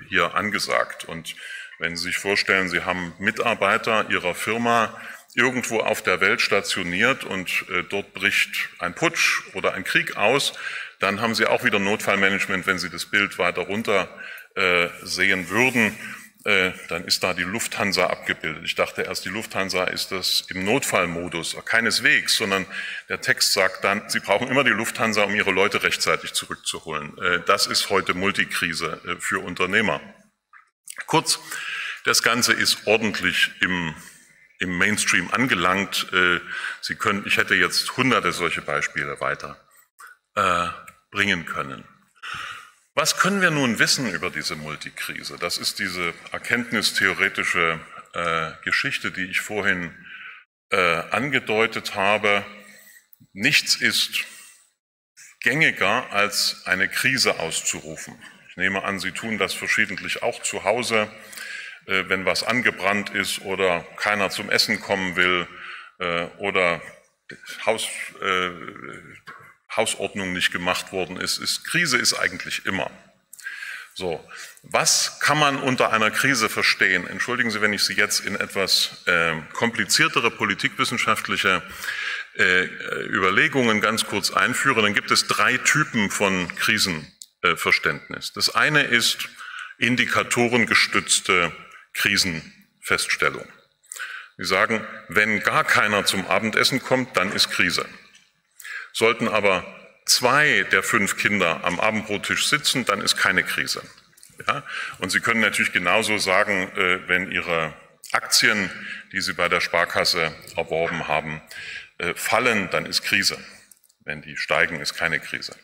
B: hier angesagt. Und wenn Sie sich vorstellen, Sie haben Mitarbeiter Ihrer Firma, irgendwo auf der Welt stationiert und äh, dort bricht ein Putsch oder ein Krieg aus, dann haben Sie auch wieder Notfallmanagement, wenn Sie das Bild weiter runter äh, sehen würden. Äh, dann ist da die Lufthansa abgebildet. Ich dachte erst, die Lufthansa ist das im Notfallmodus. Keineswegs, sondern der Text sagt dann, Sie brauchen immer die Lufthansa, um Ihre Leute rechtzeitig zurückzuholen. Das ist heute Multikrise für Unternehmer. Kurz, das Ganze ist ordentlich im im Mainstream angelangt. Äh, Sie können, ich hätte jetzt hunderte solche Beispiele weiter äh, bringen können. Was können wir nun wissen über diese Multikrise? Das ist diese erkenntnistheoretische äh, Geschichte, die ich vorhin angedeutet habe. Nichts ist gängiger, als eine Krise auszurufen. Ich nehme an, Sie tun das verschiedentlich auch zu Hause, wenn was angebrannt ist oder keiner zum Essen kommen will äh, oder Haus, äh, Hausordnung nicht gemacht worden ist, ist. Krise ist eigentlich immer. So, was kann man unter einer Krise verstehen? Entschuldigen Sie, wenn ich Sie jetzt in etwas äh, kompliziertere politikwissenschaftliche äh, Überlegungen ganz kurz einführe. Dann gibt es drei Typen von Krisenverständnis. das eine ist indikatorengestützte Krisenfeststellung. Sie sagen, wenn gar keiner zum Abendessen kommt, dann ist Krise. Sollten aber zwei der fünf Kinder am Abendbrottisch sitzen, dann ist keine Krise. Ja? Und Sie können natürlich genauso sagen, äh, wenn Ihre Aktien, die Sie bei der Sparkasse erworben haben, äh, fallen, dann ist Krise. Wenn die steigen, ist keine Krise.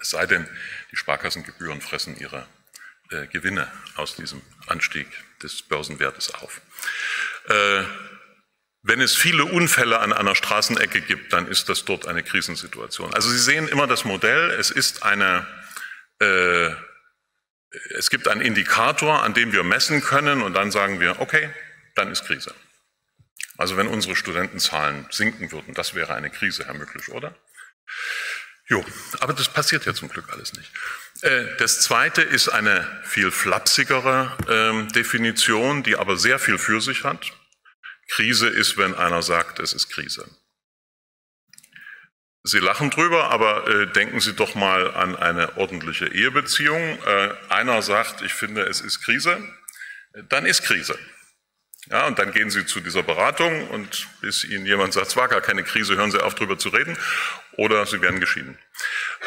B: Es sei denn, die Sparkassengebühren fressen ihre äh, Gewinne aus diesem Anstieg des Börsenwertes auf. Wenn es viele Unfälle an einer Straßenecke gibt, dann ist das dort eine Krisensituation. Also Sie sehen immer das Modell, es ist eine, äh, es gibt einen Indikator, an dem wir messen können und dann sagen wir, okay, dann ist Krise. Also wenn unsere Studentenzahlen sinken würden, das wäre eine Krise, Herr Mücklisch, oder? Jo, aber das passiert ja zum Glück alles nicht. Äh, das zweite ist eine viel flapsigere ähm, Definition, die aber sehr viel für sich hat. Krise ist, wenn einer sagt, es ist Krise. Sie lachen drüber, aber äh, denken Sie doch mal an eine ordentliche Ehebeziehung. Äh, einer sagt, ich finde, es ist Krise, dann ist Krise. Ja, und dann gehen Sie zu dieser Beratung und bis Ihnen jemand sagt, es war gar keine Krise, hören Sie auf, drüber zu reden, oder Sie werden geschieden.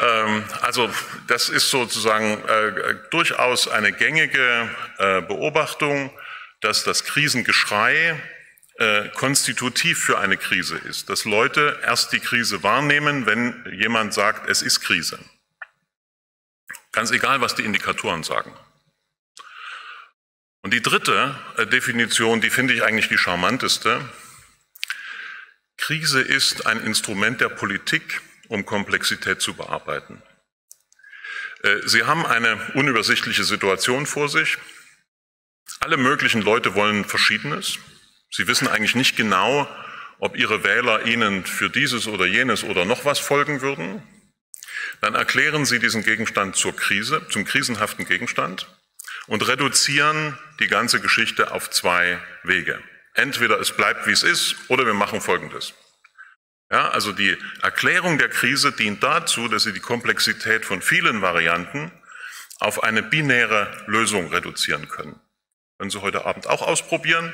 B: Ähm, also das ist sozusagen äh, durchaus eine gängige äh, Beobachtung, dass das Krisengeschrei äh, konstitutiv für eine Krise ist, dass Leute erst die Krise wahrnehmen, wenn jemand sagt, es ist Krise. Ganz egal, was die Indikatoren sagen. Und die dritte äh, Definition, die finde ich eigentlich die charmanteste. Krise ist ein Instrument der Politik, um Komplexität zu bearbeiten. Äh, Sie haben eine unübersichtliche Situation vor sich. Alle möglichen Leute wollen Verschiedenes. Sie wissen eigentlich nicht genau, ob Ihre Wähler Ihnen für dieses oder jenes oder noch was folgen würden. Dann erklären Sie diesen Gegenstand zur Krise, zum krisenhaften Gegenstand und reduzieren die ganze Geschichte auf zwei Wege. Entweder es bleibt, wie es ist, oder wir machen Folgendes. Ja, also die Erklärung der Krise dient dazu, dass Sie die Komplexität von vielen Varianten auf eine binäre Lösung reduzieren können. Können Sie heute Abend auch ausprobieren.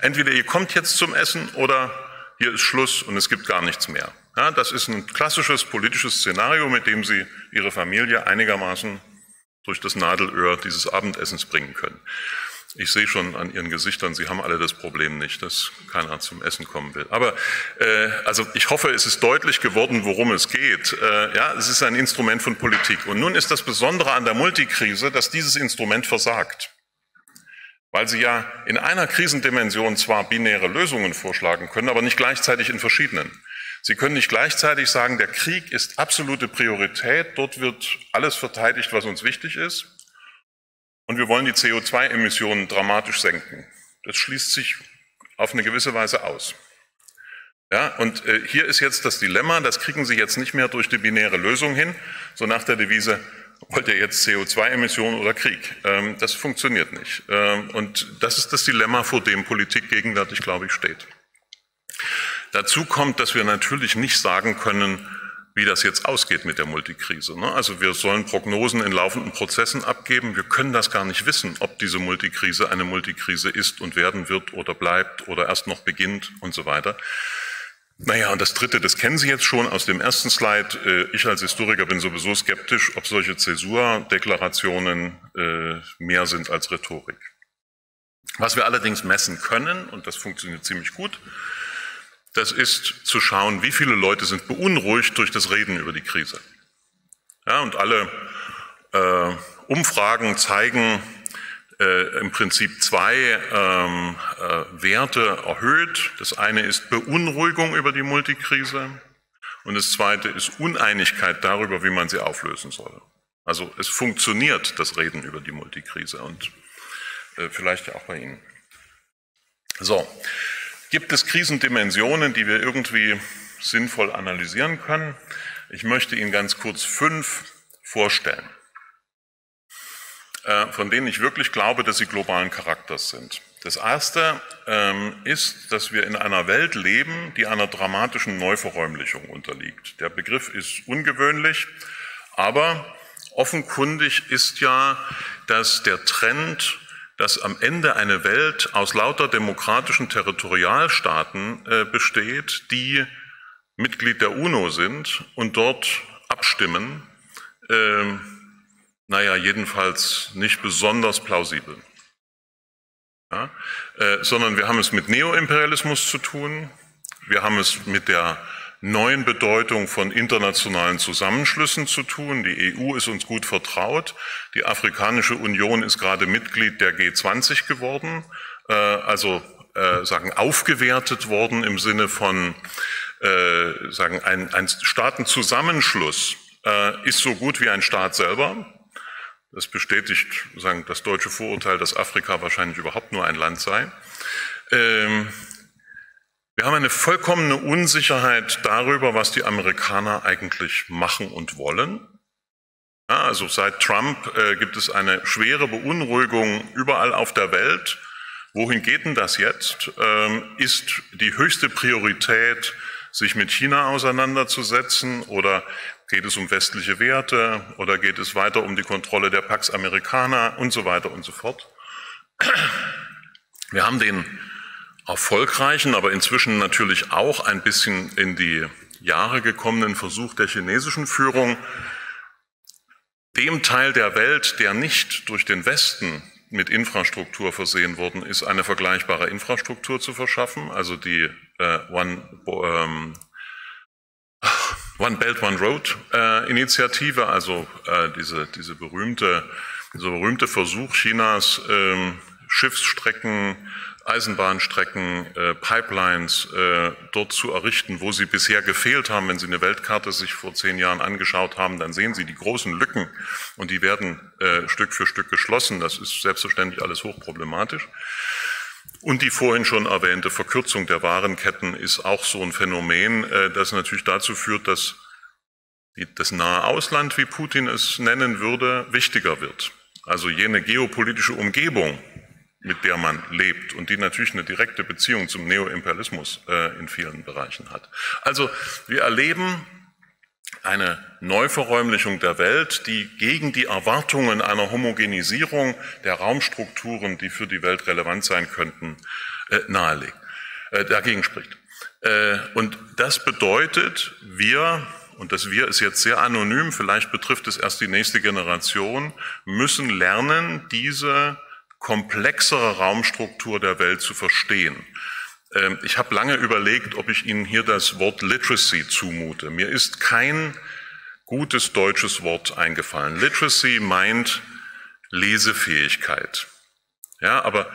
B: Entweder ihr kommt jetzt zum Essen oder hier ist Schluss und es gibt gar nichts mehr. Ja, das ist ein klassisches politisches Szenario, mit dem Sie Ihre Familie einigermaßen durch das Nadelöhr dieses Abendessens bringen können. Ich sehe schon an Ihren Gesichtern, Sie haben alle das Problem nicht, dass keiner zum Essen kommen will. Aber äh, also ich hoffe, es ist deutlich geworden, worum es geht. Äh, ja, es ist ein Instrument von Politik. Und nun ist das Besondere an der Multikrise, dass dieses Instrument versagt. Weil sie ja in einer Krisendimension zwar binäre Lösungen vorschlagen können, aber nicht gleichzeitig in verschiedenen. Sie können nicht gleichzeitig sagen, der Krieg ist absolute Priorität, dort wird alles verteidigt, was uns wichtig ist, und wir wollen die CO2-Emissionen dramatisch senken. Das schließt sich auf eine gewisse Weise aus. Ja, und äh, hier ist jetzt das Dilemma, das kriegen Sie jetzt nicht mehr durch die binäre Lösung hin, so nach der Devise, wollt ihr jetzt CO2-Emissionen oder Krieg? Ähm, das funktioniert nicht. Ähm, und das ist das Dilemma, vor dem Politik gegenwärtig, glaube ich, steht. Dazu kommt, dass wir natürlich nicht sagen können, wie das jetzt ausgeht mit der Multikrise. Ne? Also wir sollen Prognosen in laufenden Prozessen abgeben. Wir können das gar nicht wissen, ob diese Multikrise eine Multikrise ist und werden wird oder bleibt oder erst noch beginnt und so weiter. Naja, und das Dritte, das kennen Sie jetzt schon aus dem ersten Slide. Äh, ich als Historiker bin sowieso skeptisch, ob solche Zäsurdeklarationen äh, mehr sind als Rhetorik. Was wir allerdings messen können, und das funktioniert ziemlich gut, das ist zu schauen, wie viele Leute sind beunruhigt durch das Reden über die Krise. Ja, und alle äh, Umfragen zeigen äh, im Prinzip zwei ähm, äh, Werte erhöht. Das eine ist Beunruhigung über die Multikrise und das zweite ist Uneinigkeit darüber, wie man sie auflösen soll. Also es funktioniert das Reden über die Multikrise und äh, vielleicht auch bei Ihnen. So, gibt es Krisendimensionen, die wir irgendwie sinnvoll analysieren können? Ich möchte Ihnen ganz kurz fünf vorstellen, äh, von denen ich wirklich glaube, dass sie globalen Charakters sind. Das erste ähm, ist, dass wir in einer Welt leben, die einer dramatischen Neuverräumlichung unterliegt. Der Begriff ist ungewöhnlich, aber offenkundig ist ja, dass der Trend, dass am Ende eine Welt aus lauter demokratischen Territorialstaaten äh, besteht, die Mitglied der UNO sind und dort abstimmen, äh, naja, jedenfalls nicht besonders plausibel. Ja, äh, sondern wir haben es mit Neoimperialismus zu tun, wir haben es mit der neuen Bedeutung von internationalen Zusammenschlüssen zu tun. Die EU ist uns gut vertraut. Die Afrikanische Union ist gerade Mitglied der G20 geworden, äh, also äh, sagen aufgewertet worden im Sinne von äh, sagen ein, ein Staatenzusammenschluss äh, ist so gut wie ein Staat selber. Das bestätigt sagen, das deutsche Vorurteil, dass Afrika wahrscheinlich überhaupt nur ein Land sei. Ähm, wir haben eine vollkommene Unsicherheit darüber, was die Amerikaner eigentlich machen und wollen. Ja, also seit Trump äh, gibt es eine schwere Beunruhigung überall auf der Welt. Wohin geht denn das jetzt? Ähm, ist die höchste Priorität, sich mit China auseinanderzusetzen oder geht es um westliche Werte oder geht es weiter um die Kontrolle der Pax Americana und so weiter und so fort? Wir haben den erfolgreichen, aber inzwischen natürlich auch ein bisschen in die Jahre gekommenen Versuch der chinesischen Führung, dem Teil der Welt, der nicht durch den Westen mit Infrastruktur versehen worden ist, eine vergleichbare Infrastruktur zu verschaffen, also die äh, One, ähm, One Belt One Road äh, Initiative, also äh, diese, diese berühmte, dieser berühmte Versuch Chinas, ähm, Schiffsstrecken Eisenbahnstrecken, äh, Pipelines äh, dort zu errichten, wo sie bisher gefehlt haben. Wenn Sie eine Weltkarte sich vor zehn Jahren angeschaut haben, dann sehen Sie die großen Lücken und die werden äh, Stück für Stück geschlossen. Das ist selbstverständlich alles hochproblematisch. Und die vorhin schon erwähnte Verkürzung der Warenketten ist auch so ein Phänomen, äh, das natürlich dazu führt, dass das nahe Ausland, wie Putin es nennen würde, wichtiger wird. Also jene geopolitische Umgebung, mit der man lebt und die natürlich eine direkte Beziehung zum Neoimperialismus äh, in vielen Bereichen hat. Also wir erleben eine Neuverräumlichung der Welt, die gegen die Erwartungen einer Homogenisierung der Raumstrukturen, die für die Welt relevant sein könnten, äh, nahelegt, äh, dagegen spricht. Äh, und das bedeutet, wir, und das wir ist jetzt sehr anonym, vielleicht betrifft es erst die nächste Generation, müssen lernen, diese komplexere Raumstruktur der Welt zu verstehen. Ähm, ich habe lange überlegt, ob ich Ihnen hier das Wort Literacy zumute. Mir ist kein gutes deutsches Wort eingefallen. Literacy meint Lesefähigkeit. Ja, aber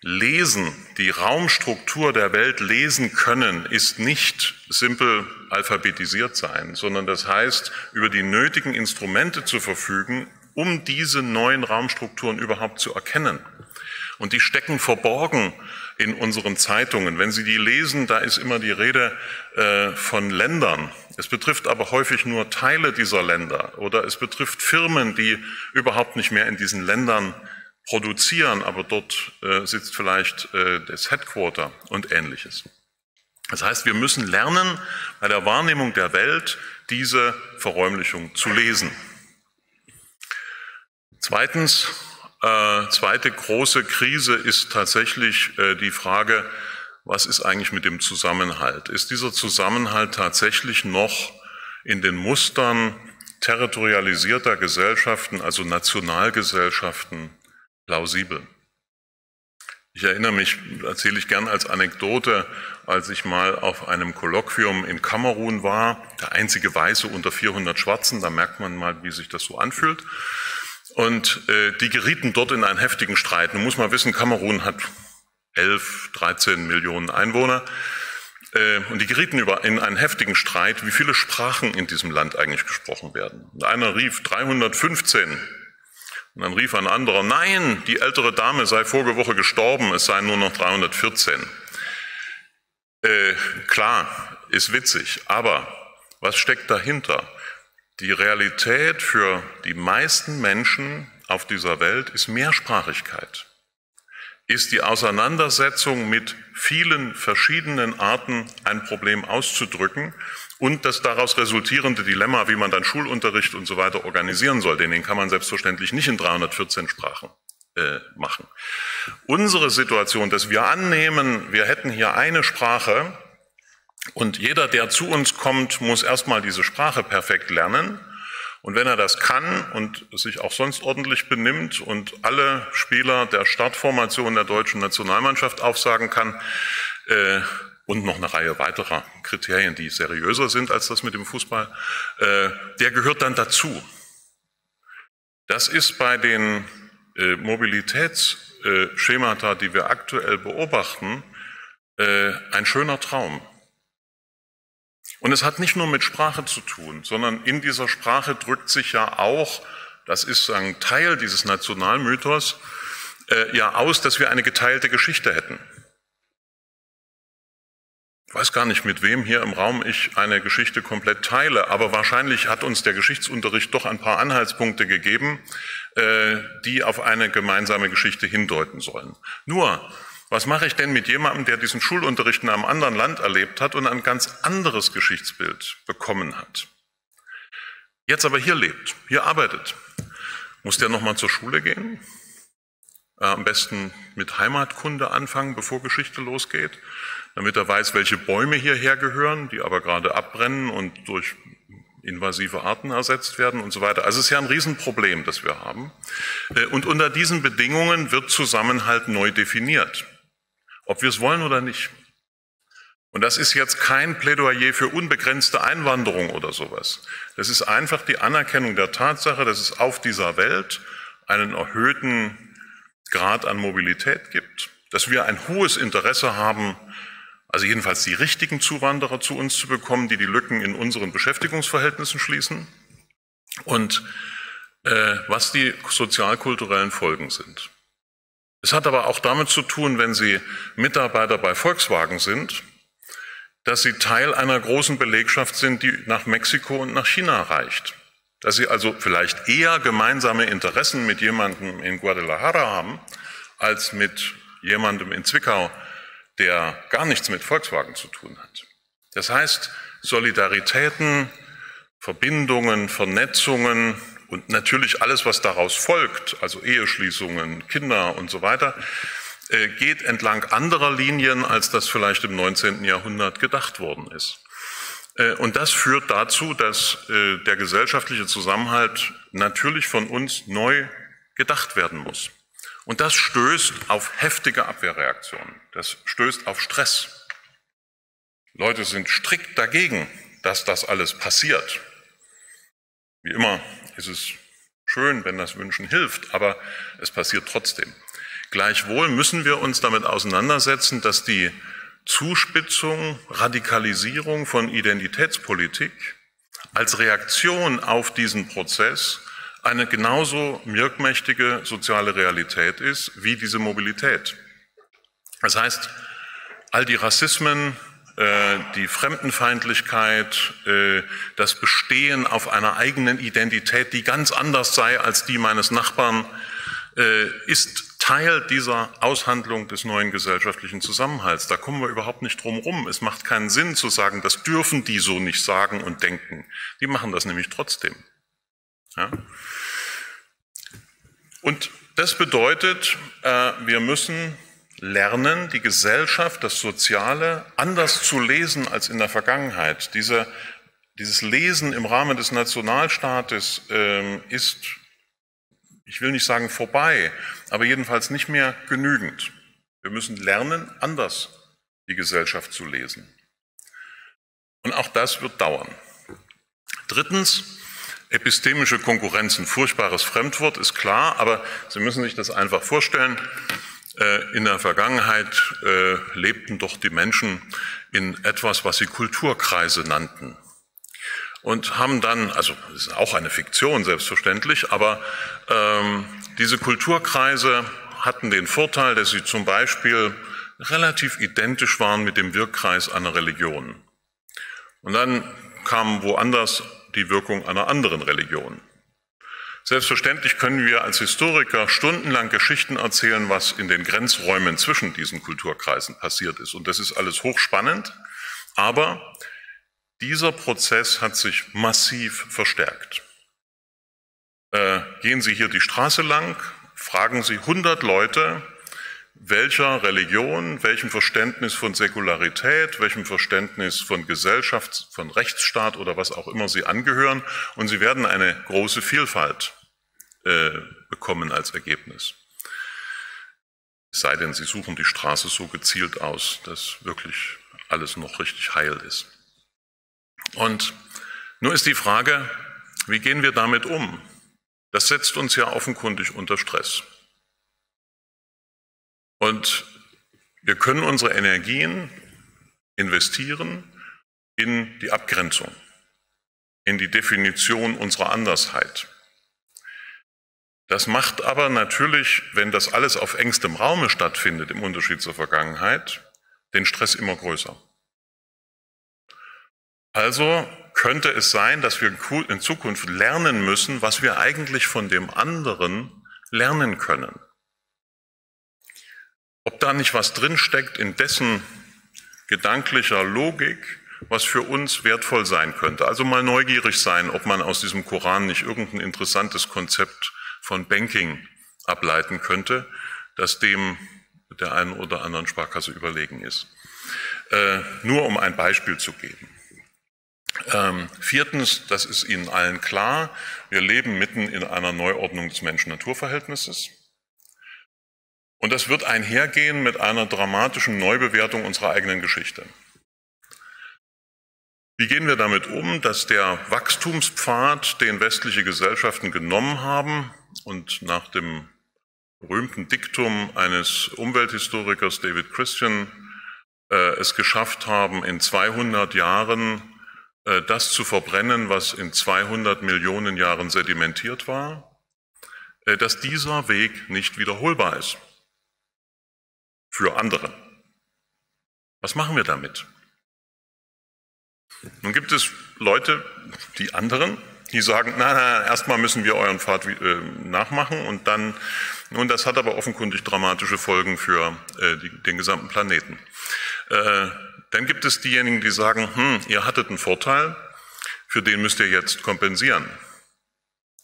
B: lesen, die Raumstruktur der Welt lesen können, ist nicht simpel alphabetisiert sein, sondern das heißt, über die nötigen Instrumente zu verfügen, um diese neuen Raumstrukturen überhaupt zu erkennen. Und die stecken verborgen in unseren Zeitungen. Wenn Sie die lesen, da ist immer die Rede äh, von Ländern. Es betrifft aber häufig nur Teile dieser Länder oder es betrifft Firmen, die überhaupt nicht mehr in diesen Ländern produzieren, aber dort äh, sitzt vielleicht äh, das Headquarter und ähnliches. Das heißt, wir müssen lernen, bei der Wahrnehmung der Welt diese Verräumlichung zu lesen. Zweitens, äh, zweite große Krise ist tatsächlich äh, die Frage, was ist eigentlich mit dem Zusammenhalt? Ist dieser Zusammenhalt tatsächlich noch in den Mustern territorialisierter Gesellschaften, also Nationalgesellschaften, plausibel? Ich erinnere mich, erzähle ich gern als Anekdote, als ich mal auf einem Kolloquium in Kamerun war, der einzige Weiße unter 400 Schwarzen, da merkt man mal, wie sich das so anfühlt. Und äh, die gerieten dort in einen heftigen Streit. Nun muss man wissen, Kamerun hat 11, 13 Millionen Einwohner. Äh, und die gerieten über, in einen heftigen Streit, wie viele Sprachen in diesem Land eigentlich gesprochen werden. Und einer rief 315. Und dann rief ein anderer, nein, die ältere Dame sei vorige Woche gestorben, es seien nur noch 314. Äh, klar, ist witzig, aber was steckt dahinter? Die Realität für die meisten Menschen auf dieser Welt ist Mehrsprachigkeit, ist die Auseinandersetzung mit vielen verschiedenen Arten, ein Problem auszudrücken und das daraus resultierende Dilemma, wie man dann Schulunterricht und so weiter organisieren soll, denn den kann man selbstverständlich nicht in 314 Sprachen äh, machen. Unsere Situation, dass wir annehmen, wir hätten hier eine Sprache und jeder, der zu uns kommt, muss erstmal diese Sprache perfekt lernen. Und wenn er das kann und sich auch sonst ordentlich benimmt und alle Spieler der Startformation der deutschen Nationalmannschaft aufsagen kann, äh, und noch eine Reihe weiterer Kriterien, die seriöser sind als das mit dem Fußball, äh, der gehört dann dazu. Das ist bei den äh, Mobilitätsschemata, die wir aktuell beobachten, äh, ein schöner Traum. Und es hat nicht nur mit Sprache zu tun, sondern in dieser Sprache drückt sich ja auch, das ist ein Teil dieses Nationalmythos, ja aus, dass wir eine geteilte Geschichte hätten. Ich weiß gar nicht, mit wem hier im Raum ich eine Geschichte komplett teile, aber wahrscheinlich hat uns der Geschichtsunterricht doch ein paar Anhaltspunkte gegeben, äh, die auf eine gemeinsame Geschichte hindeuten sollen. Nur, was mache ich denn mit jemandem, der diesen Schulunterricht in einem anderen Land erlebt hat und ein ganz anderes Geschichtsbild bekommen hat? Jetzt aber hier lebt, hier arbeitet. Muss der nochmal zur Schule gehen? Äh, am besten mit Heimatkunde anfangen, bevor Geschichte losgeht? damit er weiß, welche Bäume hierher gehören, die aber gerade abbrennen und durch invasive Arten ersetzt werden und so weiter. Also es ist ja ein Riesenproblem, das wir haben. Äh, und unter diesen Bedingungen wird Zusammenhalt neu definiert, ob wir es wollen oder nicht. Und das ist jetzt kein Plädoyer für unbegrenzte Einwanderung oder sowas. Das ist einfach die Anerkennung der Tatsache, dass es auf dieser Welt einen erhöhten Grad an Mobilität gibt, dass wir ein hohes Interesse haben, also jedenfalls die richtigen Zuwanderer zu uns zu bekommen, die die Lücken in unseren Beschäftigungsverhältnissen schließen und äh, was die sozialkulturellen Folgen sind. Es hat aber auch damit zu tun, wenn Sie Mitarbeiter bei Volkswagen sind, dass Sie Teil einer großen Belegschaft sind, die nach Mexiko und nach China reicht. Dass Sie also vielleicht eher gemeinsame Interessen mit jemandem in Guadalajara haben, als mit jemandem in Zwickau, der gar nichts mit Volkswagen zu tun hat. Das heißt, Solidaritäten, Verbindungen, Vernetzungen und natürlich alles, was daraus folgt, also Eheschließungen, Kinder und so weiter, äh, geht entlang anderer Linien, als das vielleicht im 19. Jahrhundert gedacht worden ist. Äh, und das führt dazu, dass äh, der gesellschaftliche Zusammenhalt natürlich von uns neu gedacht werden muss. Und das stößt auf heftige Abwehrreaktionen. Das stößt auf Stress. Leute sind strikt dagegen, dass das alles passiert. Wie immer ist es schön, wenn das Wünschen hilft, aber es passiert trotzdem. Gleichwohl müssen wir uns damit auseinandersetzen, dass die Zuspitzung, Radikalisierung von Identitätspolitik als Reaktion auf diesen Prozess eine genauso wirkmächtige soziale Realität ist wie diese Mobilität. Das heißt, all die Rassismen, die Fremdenfeindlichkeit, äh, das Bestehen auf einer eigenen Identität, die ganz anders sei als die meines Nachbarn, äh, ist Teil dieser Aushandlung des neuen gesellschaftlichen Zusammenhalts. Da kommen wir überhaupt nicht drum rum. Es macht keinen Sinn zu sagen, das dürfen die so nicht sagen und denken. Die machen das nämlich trotzdem. Ja? Und das bedeutet, äh, wir müssen lernen, die Gesellschaft, das Soziale anders zu lesen als in der Vergangenheit. Diese, dieses Lesen im Rahmen des Nationalstaates ähm, ist, ich will nicht sagen vorbei, aber jedenfalls nicht mehr genügend. Wir müssen lernen, anders die Gesellschaft zu lesen. Und auch das wird dauern. Drittens, epistemische Konkurrenz, ein furchtbares Fremdwort, ist klar, aber Sie müssen sich das einfach vorstellen. Äh, in der Vergangenheit äh, lebten doch die Menschen in etwas, was sie Kulturkreise nannten. Und haben dann, also ist auch eine Fiktion selbstverständlich, aber ähm, diese Kulturkreise hatten den Vorteil, dass sie zum Beispiel relativ identisch waren mit dem Wirkkreis einer Religion. Und dann kam woanders die Wirkung einer anderen Religion. Selbstverständlich können wir als Historiker stundenlang Geschichten erzählen, was in den Grenzräumen zwischen diesen Kulturkreisen passiert ist. Und das ist alles hochspannend. Aber dieser Prozess hat sich massiv verstärkt. Äh, gehen Sie hier die Straße lang, fragen Sie 100 Leute, welcher Religion, welchem Verständnis von Säkularität, welchem Verständnis von Gesellschaft, von Rechtsstaat oder was auch immer sie angehören. Und sie werden eine große Vielfalt äh, bekommen als Ergebnis. Es sei denn, sie suchen die Straße so gezielt aus, dass wirklich alles noch richtig heil ist. Und nur ist die Frage, wie gehen wir damit um? Das setzt uns ja offenkundig unter Stress. Und wir können unsere Energien investieren in die Abgrenzung, in die Definition unserer Andersheit. Das macht aber natürlich, wenn das alles auf engstem Raume stattfindet, im Unterschied zur Vergangenheit, den Stress immer größer. Also könnte es sein, dass wir in Zukunft lernen müssen, was wir eigentlich von dem anderen lernen können. Ob da nicht was drinsteckt in dessen gedanklicher Logik, was für uns wertvoll sein könnte. Also mal neugierig sein, ob man aus diesem Koran nicht irgendein interessantes Konzept von Banking ableiten könnte, das dem der einen oder anderen Sparkasse überlegen ist. Äh, nur um ein Beispiel zu geben. Ähm, viertens, das ist Ihnen allen klar, wir leben mitten in einer Neuordnung des Menschen-Natur-Verhältnisses. Und das wird einhergehen mit einer dramatischen Neubewertung unserer eigenen Geschichte. Wie gehen wir damit um, dass der Wachstumspfad, den westliche Gesellschaften genommen haben und nach dem berühmten Diktum eines Umwelthistorikers David Christian äh, es geschafft haben, in 200 Jahren äh, das zu verbrennen, was in 200 Millionen Jahren sedimentiert war, äh, dass dieser Weg nicht wiederholbar ist für andere. Was machen wir damit? Nun gibt es Leute, die anderen, die sagen, na, na, erstmal müssen wir euren Pfad äh, nachmachen und dann, nun, das hat aber offenkundig dramatische Folgen für äh, die, den gesamten Planeten. Äh, dann gibt es diejenigen, die sagen, hm, ihr hattet einen Vorteil, für den müsst ihr jetzt kompensieren.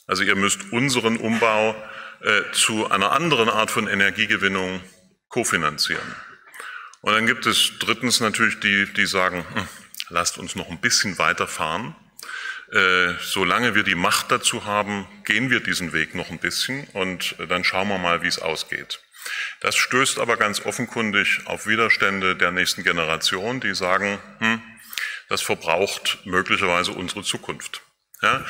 B: Also ihr müsst unseren Umbau äh, zu einer anderen Art von Energiegewinnung kofinanzieren. Und dann gibt es drittens natürlich die, die sagen, hm, lasst uns noch ein bisschen weiterfahren. Äh, solange wir die Macht dazu haben, gehen wir diesen Weg noch ein bisschen und dann schauen wir mal, wie es ausgeht. Das stößt aber ganz offenkundig auf Widerstände der nächsten Generation, die sagen, hm, das verbraucht möglicherweise unsere Zukunft. Ja?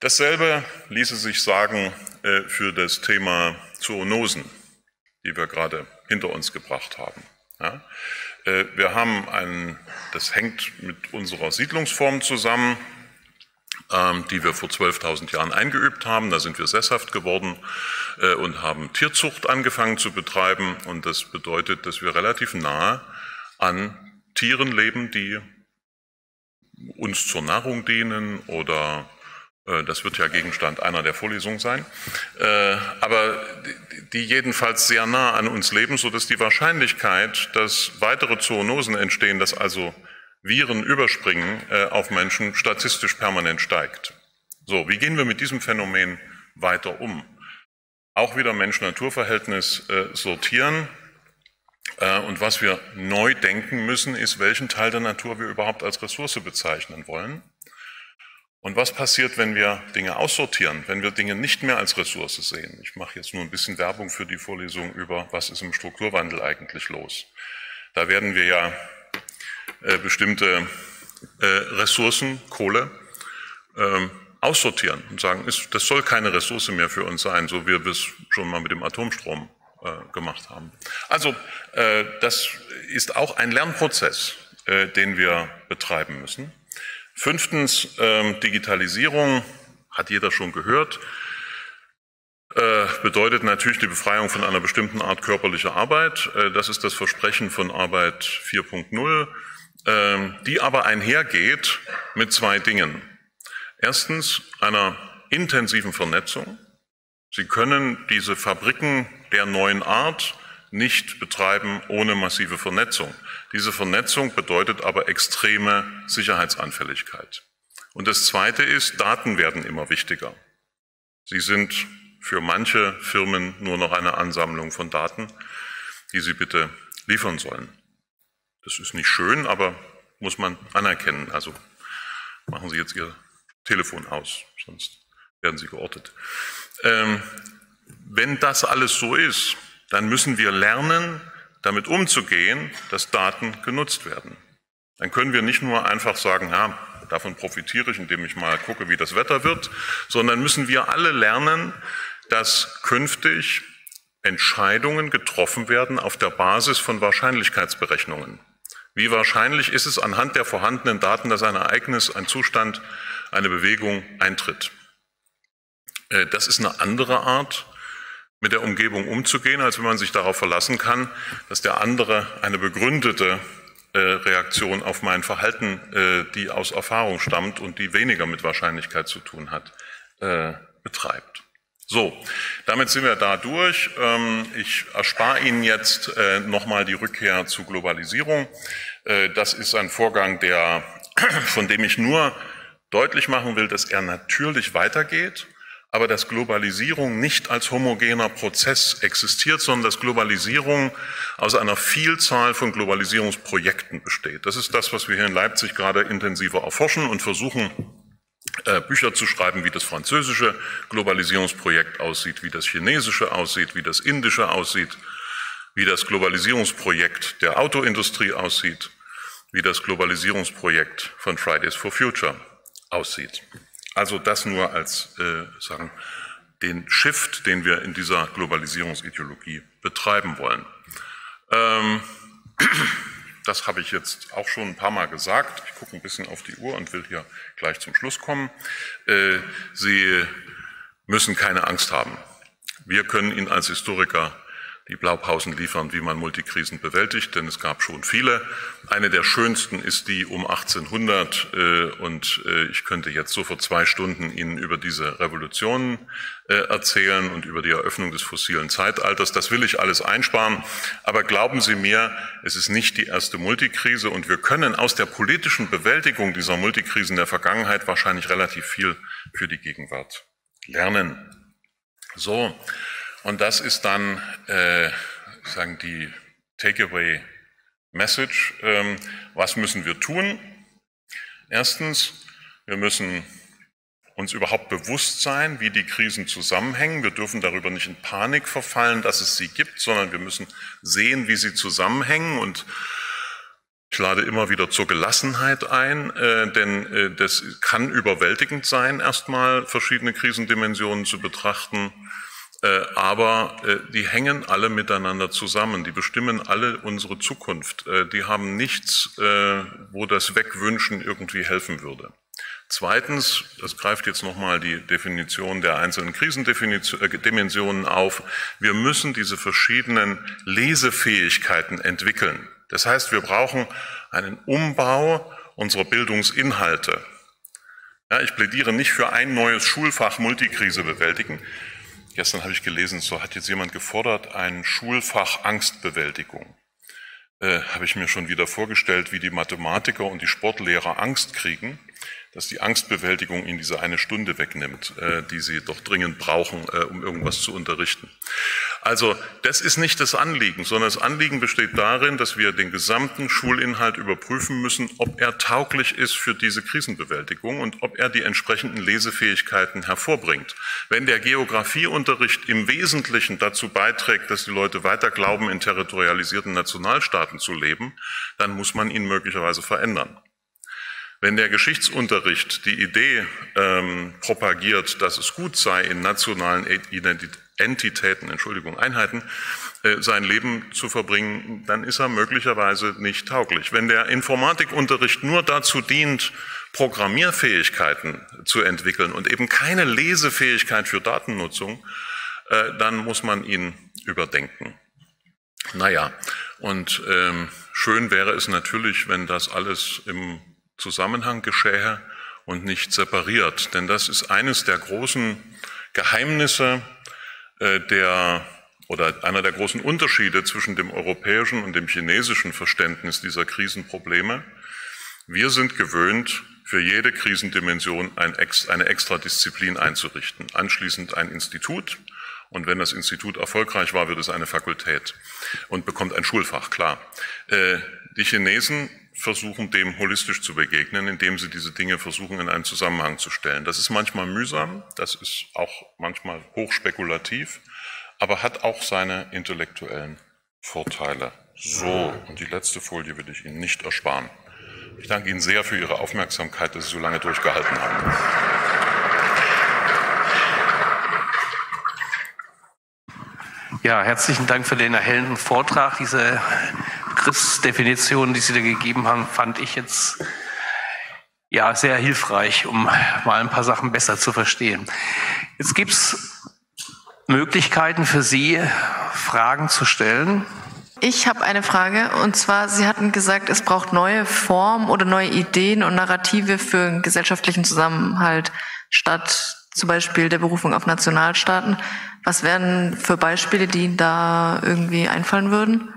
B: Dasselbe ließe sich sagen äh, für das Thema Zoonosen die wir gerade hinter uns gebracht haben. Ja? Äh, wir haben ein, das hängt mit unserer Siedlungsform zusammen, die wir vor 12.000 Jahren eingeübt haben. Da sind wir sesshaft geworden äh, und haben Tierzucht angefangen zu betreiben. Und das bedeutet, dass wir relativ nahe an Tieren leben, die uns zur Nahrung dienen oder äh, das wird ja Gegenstand einer der Vorlesungen sein. Äh, aber die jedenfalls sehr nah an uns leben, so dass die Wahrscheinlichkeit, dass weitere Zoonosen entstehen, dass also Viren überspringen äh, auf Menschen, statistisch permanent steigt. So, wie gehen wir mit diesem Phänomen weiter um? Auch wieder Mensch-Natur-Verhältnis sortieren. Und was wir neu denken müssen, ist, welchen Teil der Natur wir überhaupt als Ressource bezeichnen wollen. Und was passiert, wenn wir Dinge aussortieren, wenn wir Dinge nicht mehr als Ressource sehen? Ich mache jetzt nur ein bisschen Werbung für die Vorlesung über, was ist im Strukturwandel eigentlich los. Da werden wir ja äh, bestimmte äh, Ressourcen, Kohle, äh, aussortieren und sagen, ist, das soll keine Ressource mehr für uns sein, so wie wir es schon mal mit dem Atomstrom äh, gemacht haben. Also äh, das ist auch ein Lernprozess, äh, den wir betreiben müssen. Fünftens, ähm, Digitalisierung, hat jeder schon gehört, äh, bedeutet natürlich die Befreiung von einer bestimmten Art körperlicher Arbeit. Äh, das ist das Versprechen von Arbeit 4.0, äh, die aber einhergeht mit zwei Dingen. Erstens einer intensiven Vernetzung. Sie können diese Fabriken der neuen Art nicht betreiben ohne massive Vernetzung. Diese Vernetzung bedeutet aber extreme Sicherheitsanfälligkeit. Und das Zweite ist, Daten werden immer wichtiger. Sie sind für manche Firmen nur noch eine Ansammlung von Daten, die sie bitte liefern sollen. Das ist nicht schön, aber muss man anerkennen. Also machen Sie jetzt Ihr Telefon aus, sonst werden Sie geortet. Ähm, wenn das alles so ist, dann müssen wir lernen, damit umzugehen, dass Daten genutzt werden. Dann können wir nicht nur einfach sagen, ja, davon profitiere ich, indem ich mal gucke, wie das Wetter wird, sondern müssen wir alle lernen, dass künftig Entscheidungen getroffen werden auf der Basis von Wahrscheinlichkeitsberechnungen. Wie wahrscheinlich ist es anhand der vorhandenen Daten, dass ein Ereignis, ein Zustand, eine Bewegung eintritt? Äh, das ist eine andere Art mit der Umgebung umzugehen, als wenn man sich darauf verlassen kann, dass der andere eine begründete äh, Reaktion auf mein Verhalten, äh, die aus Erfahrung stammt und die weniger mit Wahrscheinlichkeit zu tun hat, betreibt. So, damit sind wir da durch. Ähm, ich erspare Ihnen jetzt äh, nochmal die Rückkehr zu Globalisierung. Äh, das ist ein Vorgang, der, [clears throat] von dem ich nur deutlich machen will, dass er natürlich weitergeht aber dass Globalisierung nicht als homogener Prozess existiert, sondern dass Globalisierung aus einer Vielzahl von Globalisierungsprojekten besteht. Das ist das, was wir hier in Leipzig gerade intensiver erforschen und versuchen, Bücher zu schreiben, wie das französische Globalisierungsprojekt aussieht, wie das chinesische aussieht, wie das indische aussieht, wie das Globalisierungsprojekt der Autoindustrie aussieht, wie das Globalisierungsprojekt von Fridays for Future aussieht. Also das nur als äh, sagen, den Shift, den wir in dieser Globalisierungsideologie betreiben wollen. Ähm, das habe ich jetzt auch schon ein paar Mal gesagt. Ich gucke ein bisschen auf die Uhr und will hier gleich zum Schluss kommen. Äh, Sie müssen keine Angst haben. Wir können Ihnen als Historiker die Blaupausen liefern, wie man Multikrisen bewältigt, denn es gab schon viele. Eine der schönsten ist die um 1800 äh, und äh, ich könnte jetzt so vor zwei Stunden Ihnen über diese Revolutionen äh, erzählen und über die Eröffnung des fossilen Zeitalters. Das will ich alles einsparen, aber glauben Sie mir, es ist nicht die erste Multikrise und wir können aus der politischen Bewältigung dieser Multikrisen der Vergangenheit wahrscheinlich relativ viel für die Gegenwart lernen. So, und das ist dann äh, sagen die Takeaway Message. Ähm, was müssen wir tun? Erstens, wir müssen uns überhaupt bewusst sein, wie die Krisen zusammenhängen. Wir dürfen darüber nicht in Panik verfallen, dass es sie gibt, sondern wir müssen sehen, wie sie zusammenhängen. Und ich lade immer wieder zur Gelassenheit ein, äh, denn äh, das kann überwältigend sein, erstmal verschiedene Krisendimensionen zu betrachten. Äh, aber äh, die hängen alle miteinander zusammen, die bestimmen alle unsere Zukunft. Äh, die haben nichts, wo das Wegwünschen irgendwie helfen würde. Zweitens, das greift jetzt nochmal die Definition der einzelnen Krisendimensionen auf, wir müssen diese verschiedenen Lesefähigkeiten entwickeln. Das heißt, wir brauchen einen Umbau unserer Bildungsinhalte. Ja, ich plädiere nicht für ein neues Schulfach Multikrise bewältigen. Gestern habe ich gelesen, so hat jetzt jemand gefordert, ein Schulfach Angstbewältigung. Äh, habe ich mir schon wieder vorgestellt, wie die Mathematiker und die Sportlehrer Angst kriegen, dass die Angstbewältigung ihnen diese eine Stunde wegnimmt, äh, die sie doch dringend brauchen, äh, um irgendwas zu unterrichten. Also das ist nicht das Anliegen, sondern das Anliegen besteht darin, dass wir den gesamten Schulinhalt überprüfen müssen, ob er tauglich ist für diese Krisenbewältigung und ob er die entsprechenden Lesefähigkeiten hervorbringt. Wenn der Geografieunterricht im Wesentlichen dazu beiträgt, dass die Leute weiter glauben, in territorialisierten Nationalstaaten zu leben, dann muss man ihn möglicherweise verändern. Wenn der Geschichtsunterricht die Idee ähm, propagiert, dass es gut sei, in nationalen Entitäten, Entschuldigung, Einheiten, äh, sein Leben zu verbringen, dann ist er möglicherweise nicht tauglich. Wenn der Informatikunterricht nur dazu dient, Programmierfähigkeiten zu entwickeln und eben keine Lesefähigkeit für Datennutzung, äh, dann muss man ihn überdenken. Naja, und ähm, schön wäre es natürlich, wenn das alles im Zusammenhang geschähe und nicht separiert. Denn das ist eines der großen Geheimnisse der oder einer der großen Unterschiede zwischen dem europäischen und dem chinesischen Verständnis dieser Krisenprobleme. Wir sind gewöhnt, für jede Krisendimension ein, eine Extradisziplin einzurichten, anschließend ein Institut und wenn das Institut erfolgreich war, wird es eine Fakultät und bekommt ein Schulfach, klar. Äh, die Chinesen versuchen dem holistisch zu begegnen, indem sie diese Dinge versuchen in einen Zusammenhang zu stellen. Das ist manchmal mühsam, das ist auch manchmal hochspekulativ, aber hat auch seine intellektuellen Vorteile. So, und die letzte Folie will ich Ihnen nicht ersparen. Ich danke Ihnen sehr für Ihre Aufmerksamkeit, dass Sie so lange durchgehalten haben.
A: Ja, herzlichen Dank für den erhellenden Vortrag. Diese Begriffsdefinitionen, die Sie da gegeben haben, fand ich jetzt ja sehr hilfreich, um mal ein paar Sachen besser zu verstehen. Jetzt gibt es Möglichkeiten für Sie, Fragen zu stellen.
C: Ich habe eine Frage und zwar, Sie hatten gesagt, es braucht neue Formen oder neue Ideen und Narrative für einen gesellschaftlichen Zusammenhalt statt zum Beispiel der Berufung auf Nationalstaaten. Was wären für Beispiele, die Ihnen da irgendwie einfallen würden?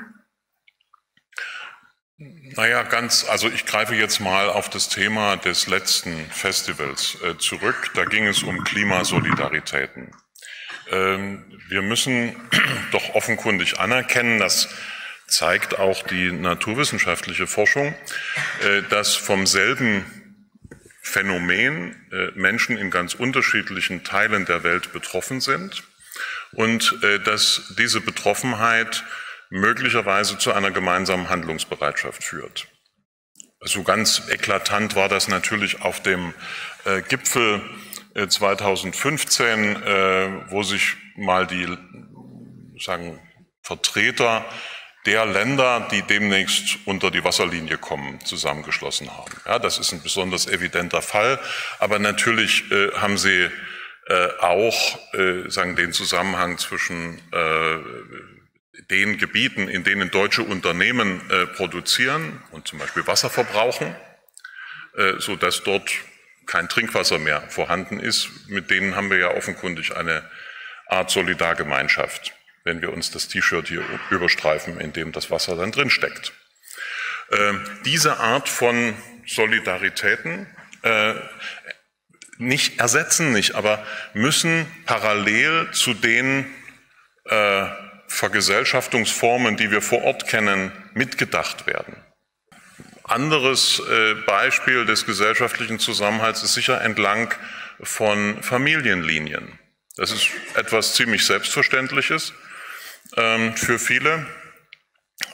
B: Naja, ganz, also ich greife jetzt mal auf das Thema des letzten Festivals äh, zurück. Da ging es um Klimasolidaritäten. Ähm, wir müssen [clears throat] doch offenkundig anerkennen, das zeigt auch die naturwissenschaftliche Forschung, äh, dass vom selben Phänomen äh, Menschen in ganz unterschiedlichen Teilen der Welt betroffen sind und äh, dass diese Betroffenheit möglicherweise zu einer gemeinsamen Handlungsbereitschaft führt. So ganz eklatant war das natürlich auf dem äh, Gipfel 2015, äh, wo sich mal die sagen, Vertreter der Länder, die demnächst unter die Wasserlinie kommen, zusammengeschlossen haben. Ja, das ist ein besonders evidenter Fall, aber natürlich äh, haben sie äh, auch äh, sagen, den Zusammenhang zwischen äh, den Gebieten, in denen deutsche Unternehmen äh, produzieren und zum Beispiel Wasser verbrauchen, äh, so dass dort kein Trinkwasser mehr vorhanden ist. Mit denen haben wir ja offenkundig eine Art Solidargemeinschaft, wenn wir uns das T-Shirt hier überstreifen, in dem das Wasser dann drin steckt. Äh, diese Art von Solidaritäten äh, nicht ersetzen nicht, aber müssen parallel zu den äh, Vergesellschaftungsformen, die wir vor Ort kennen, mitgedacht werden. Anderes äh, Beispiel des gesellschaftlichen Zusammenhalts ist sicher entlang von Familienlinien. Das ist etwas ziemlich Selbstverständliches ähm, für viele.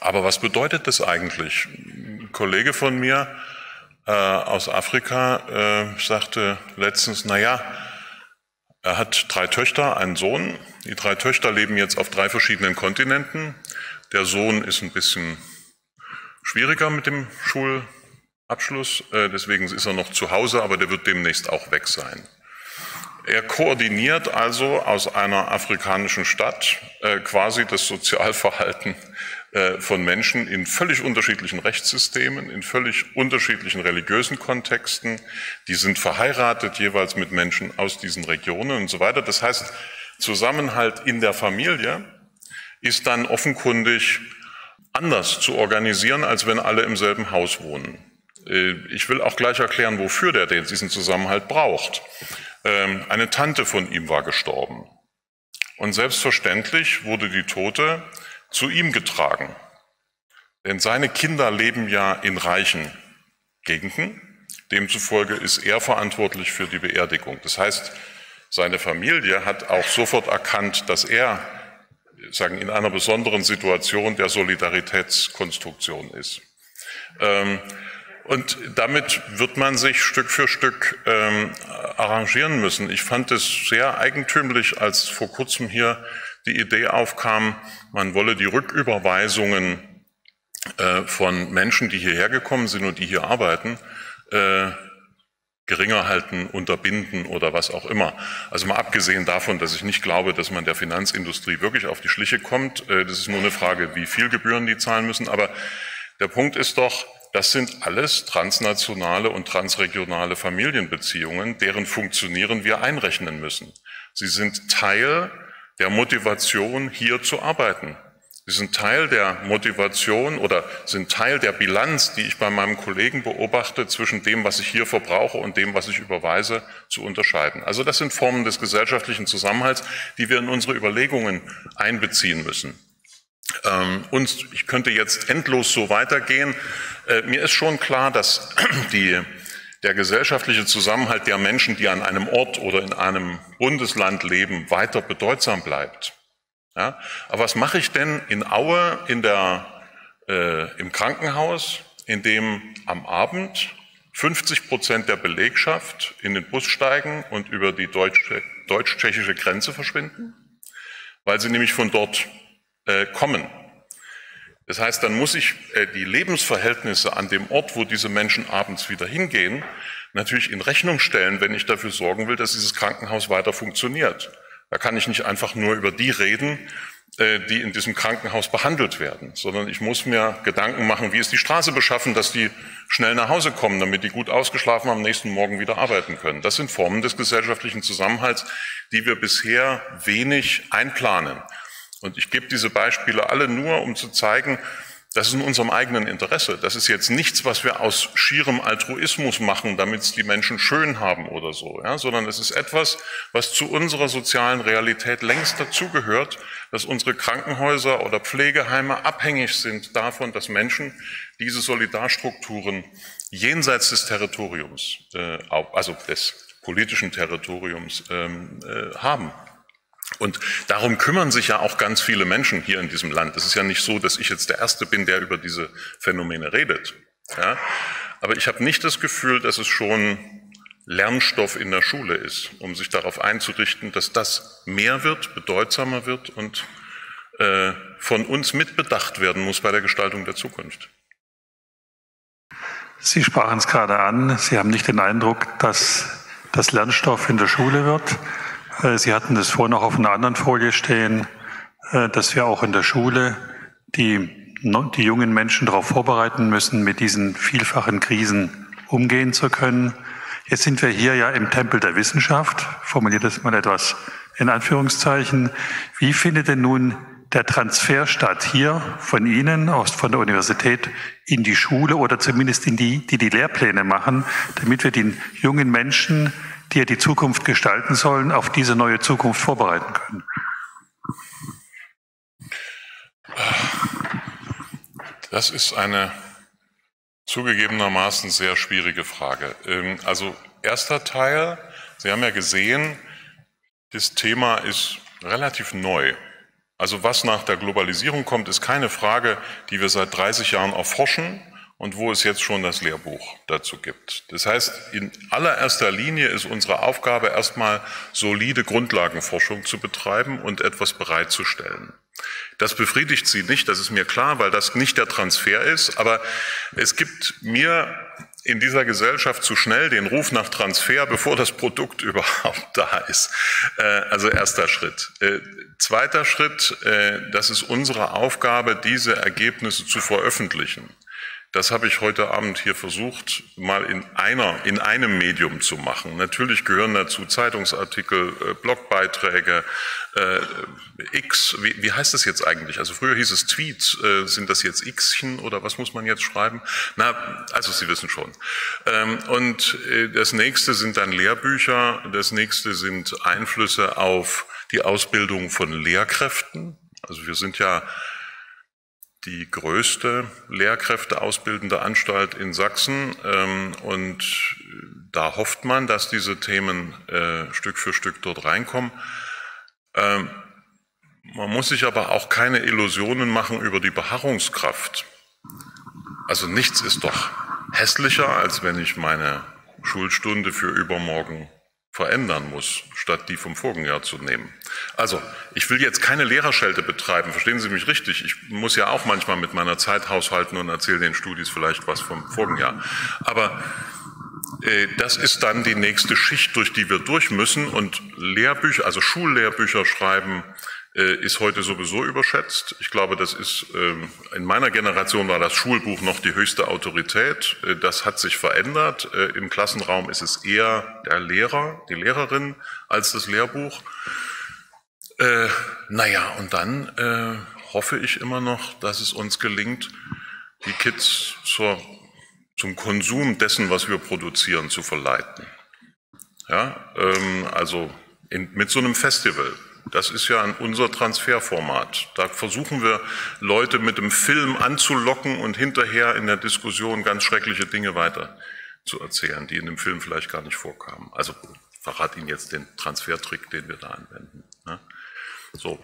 B: Aber was bedeutet das eigentlich? Ein Kollege von mir äh, aus Afrika äh, sagte letztens, na ja, er hat drei Töchter, einen Sohn. Die drei Töchter leben jetzt auf drei verschiedenen Kontinenten. Der Sohn ist ein bisschen schwieriger mit dem Schulabschluss, äh, deswegen ist er noch zu Hause, aber der wird demnächst auch weg sein. Er koordiniert also aus einer afrikanischen Stadt äh, quasi das Sozialverhalten von Menschen in völlig unterschiedlichen Rechtssystemen, in völlig unterschiedlichen religiösen Kontexten. Die sind verheiratet jeweils mit Menschen aus diesen Regionen und so weiter. Das heißt, Zusammenhalt in der Familie ist dann offenkundig anders zu organisieren, als wenn alle im selben Haus wohnen. Äh, ich will auch gleich erklären, wofür der diesen Zusammenhalt braucht. Ähm, eine Tante von ihm war gestorben. Und selbstverständlich wurde die Tote zu ihm getragen. Denn seine Kinder leben ja in reichen Gegenden. Demzufolge ist er verantwortlich für die Beerdigung. Das heißt, seine Familie hat auch sofort erkannt, dass er sagen, in einer besonderen Situation der Solidaritätskonstruktion ist. Ähm, und damit wird man sich Stück für Stück ähm, arrangieren müssen. Ich fand es sehr eigentümlich, als vor kurzem hier die Idee aufkam, man wolle die Rücküberweisungen äh, von Menschen, die hierher gekommen sind und die hier arbeiten, äh, geringer halten, unterbinden oder was auch immer. Also mal abgesehen davon, dass ich nicht glaube, dass man der Finanzindustrie wirklich auf die Schliche kommt. Äh, das ist nur eine Frage, wie viel Gebühren die zahlen müssen. Aber der Punkt ist doch, das sind alles transnationale und transregionale Familienbeziehungen, deren Funktionieren wir einrechnen müssen. Sie sind Teil der Motivation, hier zu arbeiten. Sie sind Teil der Motivation oder sind Teil der Bilanz, die ich bei meinem Kollegen beobachte, zwischen dem, was ich hier verbrauche und dem, was ich überweise, zu unterscheiden. Also das sind Formen des gesellschaftlichen Zusammenhalts, die wir in unsere Überlegungen einbeziehen müssen. Ähm, und ich könnte jetzt endlos so weitergehen. Äh, mir ist schon klar, dass die, der gesellschaftliche Zusammenhalt der Menschen, die an einem Ort oder in einem Bundesland leben, weiter bedeutsam bleibt. Ja? Aber was mache ich denn in Aue in der, äh, im Krankenhaus, in dem am Abend 50 Prozent der Belegschaft in den Bus steigen und über die deutsch-tschechische Grenze verschwinden? Weil sie nämlich von dort äh, kommen. Das heißt, dann muss ich äh, die Lebensverhältnisse an dem Ort, wo diese Menschen abends wieder hingehen, natürlich in Rechnung stellen, wenn ich dafür sorgen will, dass dieses Krankenhaus weiter funktioniert. Da kann ich nicht einfach nur über die reden, äh, die in diesem Krankenhaus behandelt werden, sondern ich muss mir Gedanken machen, wie ist die Straße beschaffen, dass die schnell nach Hause kommen, damit die gut ausgeschlafen am nächsten Morgen wieder arbeiten können. Das sind Formen des gesellschaftlichen Zusammenhalts, die wir bisher wenig einplanen. Und ich gebe diese Beispiele alle nur, um zu zeigen, das ist in unserem eigenen Interesse. Das ist jetzt nichts, was wir aus schierem Altruismus machen, damit es die Menschen schön haben oder so, ja, sondern es ist etwas, was zu unserer sozialen Realität längst dazugehört, dass unsere Krankenhäuser oder Pflegeheime abhängig sind davon, dass Menschen diese Solidarstrukturen jenseits des Territoriums, äh, also des politischen Territoriums ähm, äh, haben. Und darum kümmern sich ja auch ganz viele Menschen hier in diesem Land. Es ist ja nicht so, dass ich jetzt der Erste bin, der über diese Phänomene redet. Ja? Aber ich habe nicht das Gefühl, dass es schon Lernstoff in der Schule ist, um sich darauf einzurichten, dass das mehr wird, bedeutsamer wird und äh, von uns mitbedacht werden muss bei der Gestaltung der Zukunft.
D: Sie sprachen es gerade an, Sie haben nicht den Eindruck, dass das Lernstoff in der Schule wird. Äh, Sie hatten das vorhin noch auf einer anderen Folie stehen, äh, dass wir auch in der Schule die, die jungen Menschen darauf vorbereiten müssen, mit diesen vielfachen Krisen umgehen zu können. Jetzt sind wir hier ja im Tempel der Wissenschaft, formuliert das mal etwas in Anführungszeichen. Wie findet denn nun der Transfer statt hier von Ihnen aus von der Universität in die Schule oder zumindest in die, die die Lehrpläne machen, damit wir den jungen Menschen die ja die Zukunft gestalten sollen, auf diese neue Zukunft vorbereiten können?
B: Das ist eine zugegebenermaßen sehr schwierige Frage. Ähm, also erster Teil, Sie haben ja gesehen, das Thema ist relativ neu. Also was nach der Globalisierung kommt, ist keine Frage, die wir seit 30 Jahren erforschen, und wo es jetzt schon das Lehrbuch dazu gibt. Das heißt, in allererster Linie ist unsere Aufgabe erstmal solide Grundlagenforschung zu betreiben und etwas bereitzustellen. Das befriedigt sie nicht, das ist mir klar, weil das nicht der Transfer ist, aber es gibt mir in dieser Gesellschaft zu schnell den Ruf nach Transfer, bevor das Produkt [laughs] überhaupt da ist. Äh, also erster Schritt. Äh, zweiter Schritt, äh, das ist unsere Aufgabe, diese Ergebnisse zu veröffentlichen. Das habe ich heute Abend hier versucht, mal in einer, in einem Medium zu machen. Natürlich gehören dazu Zeitungsartikel, äh, Blogbeiträge, äh, X, wie, wie heißt das jetzt eigentlich? Also früher hieß es Tweets, äh, sind das jetzt Xchen oder was muss man jetzt schreiben? Na, also Sie wissen schon. Ähm, und äh, das nächste sind dann Lehrbücher, das nächste sind Einflüsse auf die Ausbildung von Lehrkräften. Also wir sind ja die größte Lehrkräfte ausbildende Anstalt in Sachsen. Ähm, und da hofft man, dass diese Themen äh, Stück für Stück dort reinkommen. Ähm, man muss sich aber auch keine Illusionen machen über die Beharrungskraft. Also nichts ist doch hässlicher, als wenn ich meine Schulstunde für übermorgen verändern muss, statt die vom vorigen Jahr zu nehmen. Also, ich will jetzt keine Lehrerschelte betreiben, verstehen Sie mich richtig. Ich muss ja auch manchmal mit meiner Zeit haushalten und erzähle den Studis vielleicht was vom vorigen Jahr. Aber das ist dann die nächste Schicht, durch die wir durch müssen. Und Lehrbücher, also Schullehrbücher schreiben, äh, ist heute sowieso überschätzt. Ich glaube, das ist, ähm, in meiner Generation war das Schulbuch noch die höchste Autorität. Äh, das hat sich verändert. Äh, Im Klassenraum ist es eher der Lehrer, die Lehrerin als das Lehrbuch. Naja, und dann hoffe ich immer noch, dass es uns gelingt, die Kids zur, zum Konsum dessen, was wir produzieren, zu verleiten. Ja, ähm, also in, mit so einem Festival. Das ist ja unser Transferformat. Da versuchen wir, Leute mit dem Film anzulocken und hinterher in der Diskussion ganz schreckliche Dinge weiter zu erzählen, die in dem Film vielleicht gar nicht vorkamen. Also verrate Ihnen jetzt den Transfertrick, den wir da anwenden. Ne? So.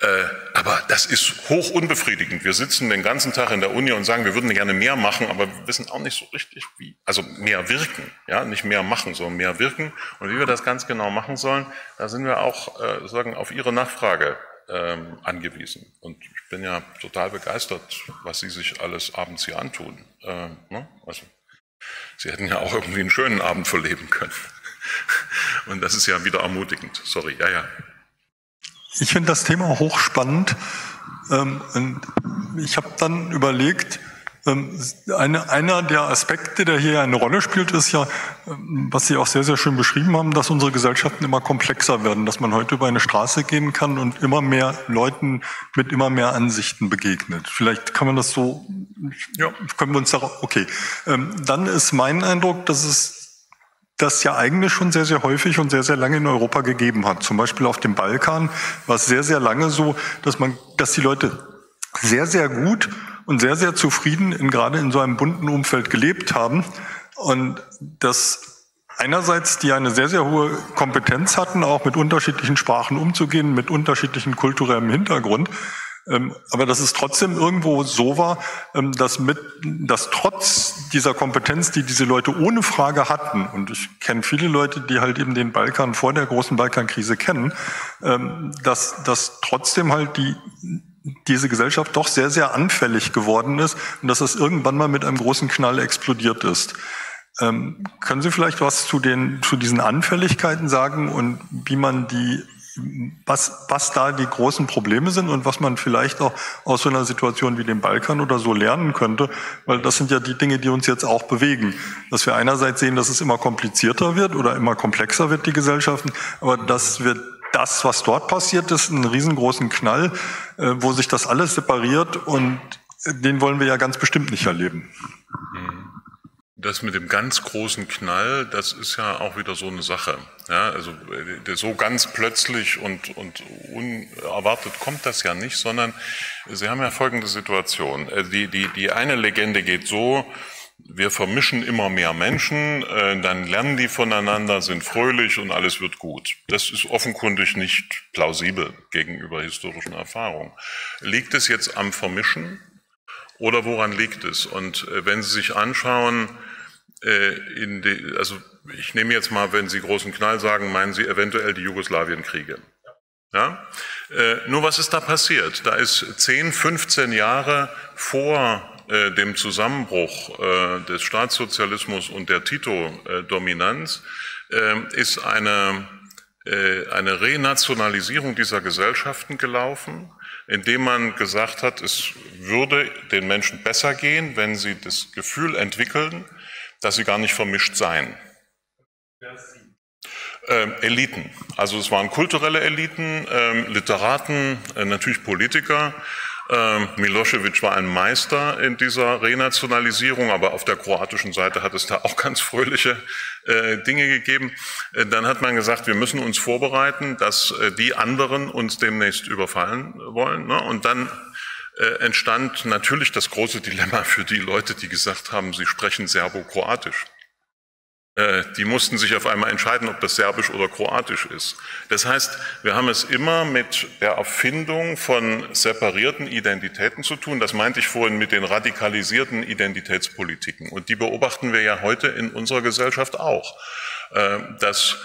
B: Äh, aber das ist hoch unbefriedigend. Wir sitzen den ganzen Tag in der Uni und sagen, wir würden gerne mehr machen, aber wir wissen auch nicht so richtig, wie. Also mehr wirken, ja, nicht mehr machen, sondern mehr wirken. Und wie wir das ganz genau machen sollen, da sind wir auch äh, sagen auf Ihre Nachfrage ähm, angewiesen. Und ich bin ja total begeistert, was Sie sich alles abends hier antun. Äh, ne? Also Sie hätten ja auch irgendwie einen schönen Abend verleben können. [laughs] Und das ist ja wieder ermutigend. Sorry, ja, ja.
E: Ich finde das Thema hochspannend. Ähm, ich habe dann überlegt, ähm, eine, einer der Aspekte, der hier eine Rolle spielt, ist ja, ähm, was Sie auch sehr, sehr schön beschrieben haben, dass unsere Gesellschaften immer komplexer werden, dass man heute über eine Straße gehen kann und immer mehr Leuten mit immer mehr Ansichten begegnet. Vielleicht kann man das so, ja, können wir uns darauf, okay. Dann ist mein Eindruck, dass es das ja eigentlich schon sehr, sehr häufig und sehr, sehr lange in Europa gegeben hat. Zum Beispiel auf dem Balkan war es sehr, sehr lange so, dass man, dass die Leute sehr, sehr gut und sehr, sehr zufrieden in, gerade in so einem bunten Umfeld gelebt haben und dass einerseits die eine sehr, sehr hohe Kompetenz hatten, auch mit unterschiedlichen Sprachen umzugehen, mit unterschiedlichen kulturellem Hintergrund aber dass es trotzdem irgendwo so war, ähm, dass, mit, dass trotz dieser Kompetenz, die diese Leute ohne Frage hatten, und ich kenne viele Leute, die halt eben den Balkan vor der großen Balkankrise kennen, ähm, dass, dass trotzdem halt die, diese Gesellschaft doch sehr, sehr anfällig geworden ist und dass das irgendwann mal mit einem großen Knall explodiert ist. Ähm, können Sie vielleicht was zu, den, zu diesen Anfälligkeiten sagen und wie man die was, was da die großen Probleme sind und was man vielleicht auch aus so einer Situation wie dem Balkan oder so lernen könnte, weil das sind ja die Dinge, die uns jetzt auch bewegen. Dass wir einerseits sehen, dass es immer komplizierter wird oder immer komplexer wird, die Gesellschaften, aber dass wir das, was dort passiert ist, einen riesengroßen Knall, äh, wo sich das alles separiert und den wollen wir ja ganz bestimmt nicht erleben.
B: Mhm. Das mit dem ganz großen Knall, das ist ja auch wieder so eine Sache. Ja, also äh, so ganz plötzlich und, und unerwartet kommt das ja nicht, sondern Sie haben ja folgende Situation. Äh, die, die, die eine Legende geht so, wir vermischen immer mehr Menschen, äh, dann lernen die voneinander, sind fröhlich und alles wird gut. Das ist offenkundig nicht plausibel gegenüber historischen Erfahrungen. Liegt es jetzt am Vermischen oder woran liegt es? Und wenn Sie sich anschauen, äh, in die, also ich nehme jetzt mal, wenn Sie großen Knall sagen, meinen Sie eventuell die Jugoslawienkriege. Ja? Äh, nur was ist da passiert? Da ist 10, 15 Jahre vor äh, dem Zusammenbruch äh, des Staatssozialismus und der Tito-Dominanz äh, ist eine, äh, eine Renationalisierung dieser Gesellschaften gelaufen, indem man gesagt hat, es würde den Menschen besser gehen, wenn sie das Gefühl entwickeln, dass sie gar nicht vermischt seien. Ähm, Eliten. Also es waren kulturelle Eliten, ähm, Literaten, äh, natürlich Politiker. Ähm, Milosevic war ein Meister in dieser Renationalisierung, aber auf der kroatischen Seite hat es da auch ganz fröhliche äh, Dinge gegeben. Äh, dann hat man gesagt, wir müssen uns vorbereiten, dass äh, die anderen uns demnächst überfallen wollen. Ne? Und dann entstand natürlich das große Dilemma für die Leute, die gesagt haben, sie sprechen Serbo-Kroatisch. Äh, die mussten sich auf einmal entscheiden, ob das Serbisch oder Kroatisch ist. Das heißt, wir haben es immer mit der Erfindung von separierten Identitäten zu tun. Das meinte ich vorhin mit den radikalisierten Identitätspolitiken. Und die beobachten wir ja heute in unserer Gesellschaft auch, äh, dass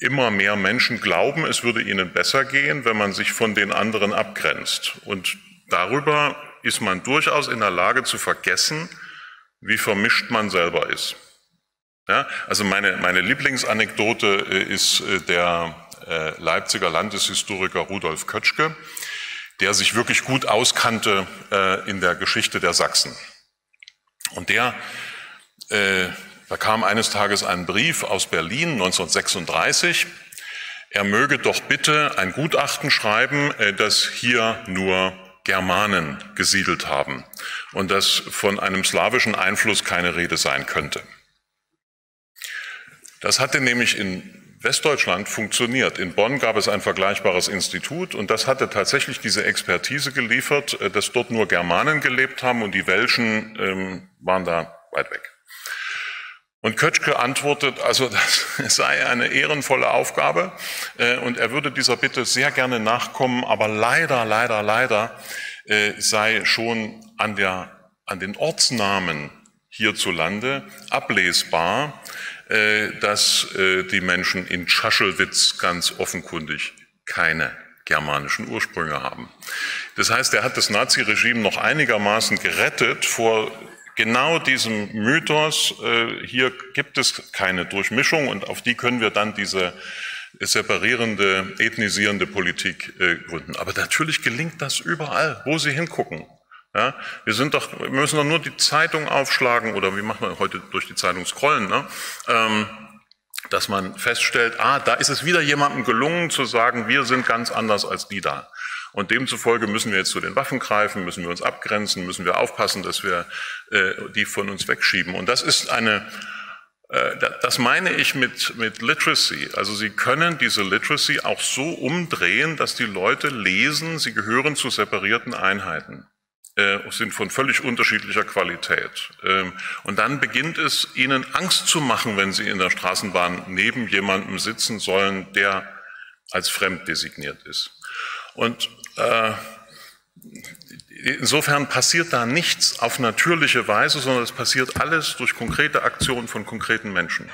B: immer mehr Menschen glauben, es würde ihnen besser gehen, wenn man sich von den anderen abgrenzt. Und darüber ist man durchaus in der Lage zu vergessen, wie vermischt man selber ist. Ja, also meine, meine Lieblingsanekdote äh, ist äh, der äh, Leipziger Landeshistoriker Rudolf Kötschke, der sich wirklich gut auskannte in der Geschichte der Sachsen. Und der bekam eines Tages einen Brief aus Berlin 1936. Er möge doch bitte ein Gutachten schreiben, dass hier nur Germanen gesiedelt haben und dass von einem slawischen Einfluss keine Rede sein könnte. Das hatte nämlich in Westdeutschland funktioniert. In Bonn gab es ein vergleichbares Institut und das hatte tatsächlich diese Expertise geliefert, äh, dass dort nur Germanen gelebt haben und die Welschen ähm, waren da weit weg. Und Kötschke antwortet, also das [laughs] sei eine ehrenvolle Aufgabe äh, und er würde dieser Bitte sehr gerne nachkommen, aber leider, leider, leider äh, sei schon an, der, an den Ortsnamen hierzulande ablesbar, äh, dass äh, die Menschen in Schaschelwitz ganz offenkundig keine germanischen Ursprünge haben. Das heißt, er hat das Naziregime noch einigermaßen gerettet vor genau diesem Mythos, äh, hier gibt es keine Durchmischung und auf die können wir dann diese separierende, ethnisierende Politik gründen. Aber natürlich gelingt das überall, wo Sie hingucken. Ja, wir sind doch, wir müssen doch nur die Zeitung aufschlagen oder wie machen wir heute durch die Zeitung scrollen, ne? Ähm, dass man feststellt, ah, da ist es wieder jemandem gelungen zu sagen, wir sind ganz anders als die da. Und demzufolge müssen wir jetzt zu den Waffen greifen, müssen wir uns abgrenzen, müssen wir aufpassen, dass wir äh, die von uns wegschieben. Und das ist eine, äh, das meine ich mit, mit Literacy. Also Sie können diese Literacy auch so umdrehen, dass die Leute lesen, sie gehören zu separierten Einheiten äh, sind von völlig unterschiedlicher Qualität. Ähm, und dann beginnt es ihnen Angst zu machen, wenn sie in der Straßenbahn neben jemandem sitzen sollen, der als fremd designiert ist. Und äh, insofern passiert da nichts auf natürliche Weise, sondern es passiert alles durch konkrete Aktionen von konkreten Menschen.